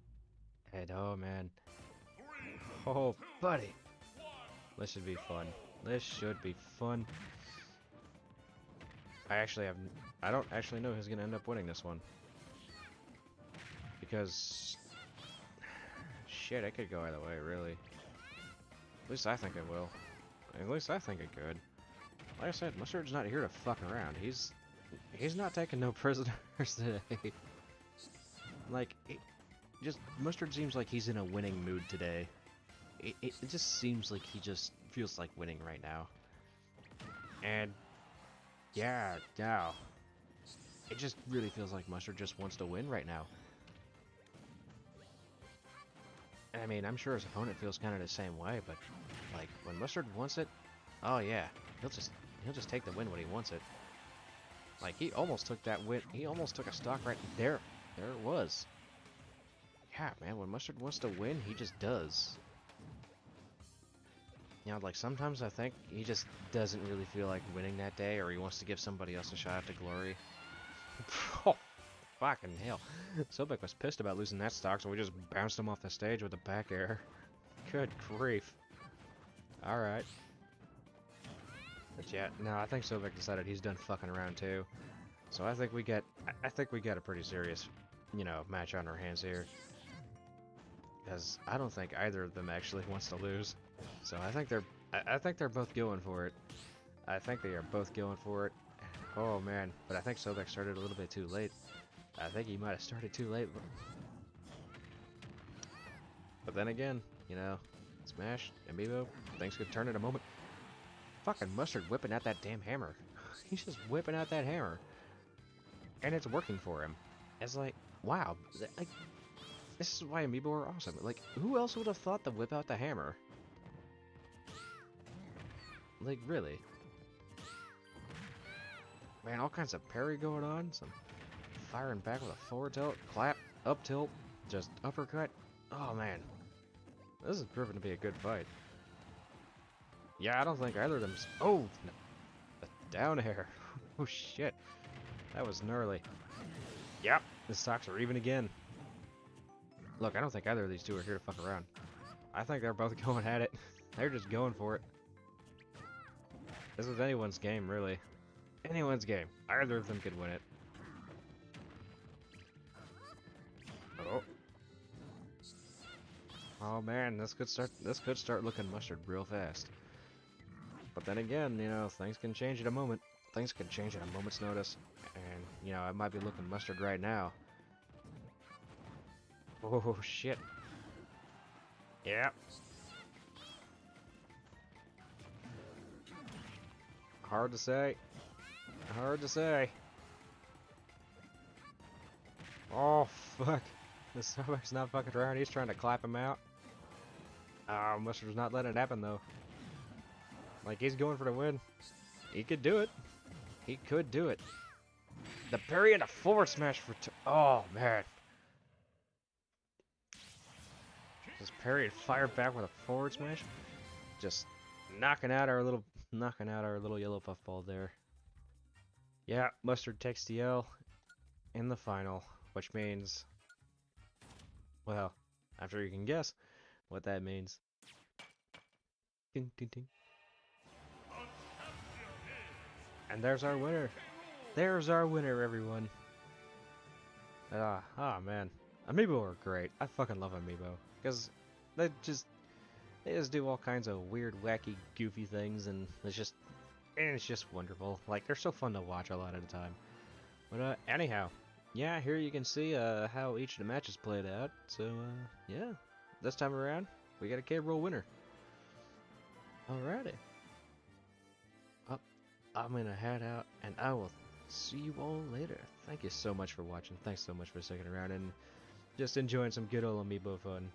Speaker 1: And oh man. Oh, buddy. This should be fun. This should be fun. I actually have... I don't actually know who's going to end up winning this one. Because. Shit, I could go either way, really. At least I think I will. At least I think it could. Like I said, Mustard's not here to fuck around. He's he's not taking no prisoners (laughs) today. like, just Mustard seems like he's in a winning mood today. It, it, just seems like he just feels like winning right now. And yeah, yeah. It just really feels like Mustard just wants to win right now. I mean, I'm sure his opponent feels kind of the same way, but like when Mustard wants it, oh yeah, he'll just he'll just take the win when he wants it. Like he almost took that win. He almost took a stock right there. There it was. Yeah, man. When Mustard wants to win, he just does. You know, like sometimes I think he just doesn't really feel like winning that day, or he wants to give somebody else a shot at glory. (laughs) oh, fucking hell. Sobek was pissed about losing that stock, so we just bounced him off the stage with a back air. (laughs) Good grief. Alright. But yeah, no, I think Sobek decided he's done fucking around too. So I think we get, I- I think we got a pretty serious, you know, match on our hands here. Because I don't think either of them actually (laughs) wants to lose. So I think they're, I, I think they're both going for it. I think they are both going for it. Oh man, but I think Sobek started a little bit too late. I think he might have started too late. But, then again, you know, Smash, Amiibo, things could turn in a moment. Fucking Mustard whipping out that damn hammer. (laughs) He's just whipping out that hammer. And it's working for him. It's like, wow. Like, this is why Amiibo are awesome. Like, who else would have thought to whip out the hammer? Like, really? Man, all kinds of parry going on. Some firing back with a forward tilt, clap, up tilt, just uppercut. Oh man, this is proving to be a good fight. Yeah, I don't think either of them's. Oh, no. down air. (laughs) oh shit, that was gnarly. Yep, the stocks are even again. Look, I don't think either of these two are here to fuck around. I think they're both (laughs) going at it. They're just going for it. This is anyone's game, really. Anyone's game. Either of them could win it. Oh. Oh man, this could start this could start looking mustard real fast. But then again, you know, things can change at a moment. Things can change at a moment's notice. And, you know, I might be looking mustard right now. Oh shit. Yep. Hard to say. Hard to say. Oh, fuck. The Starbucks not fucking around. He's trying to clap him out. Ah, oh, Mustard's not letting it happen, though. Like, he's going for the win. He could do it. He could do it. The parry and a forward smash for. Oh, man. Parry and fire back with a forward smash. Just knocking out our little, knocking out our little yellow puffball there. Yeah, Mustard takes the L in the final, which means, well, I'm sure you can guess what that means. Ding, ding, ding. And there's our winner. There's our winner, everyone. Ah, ah, man. Amiibo are great. I fucking love Amiibo. Because they just, they just do all kinds of weird, wacky, goofy things, and it's just, and it's just wonderful. Like, they're so fun to watch a lot of the time. But, uh, anyhow, yeah, here you can see, uh, how each of the matches played out. So, uh, yeah, this time around, we got a K-Rool winner. Alrighty. Up, I'm gonna head out, and I will see you all later. Thank you so much for watching. Thanks so much for sticking around and just enjoying some good old amiibo fun.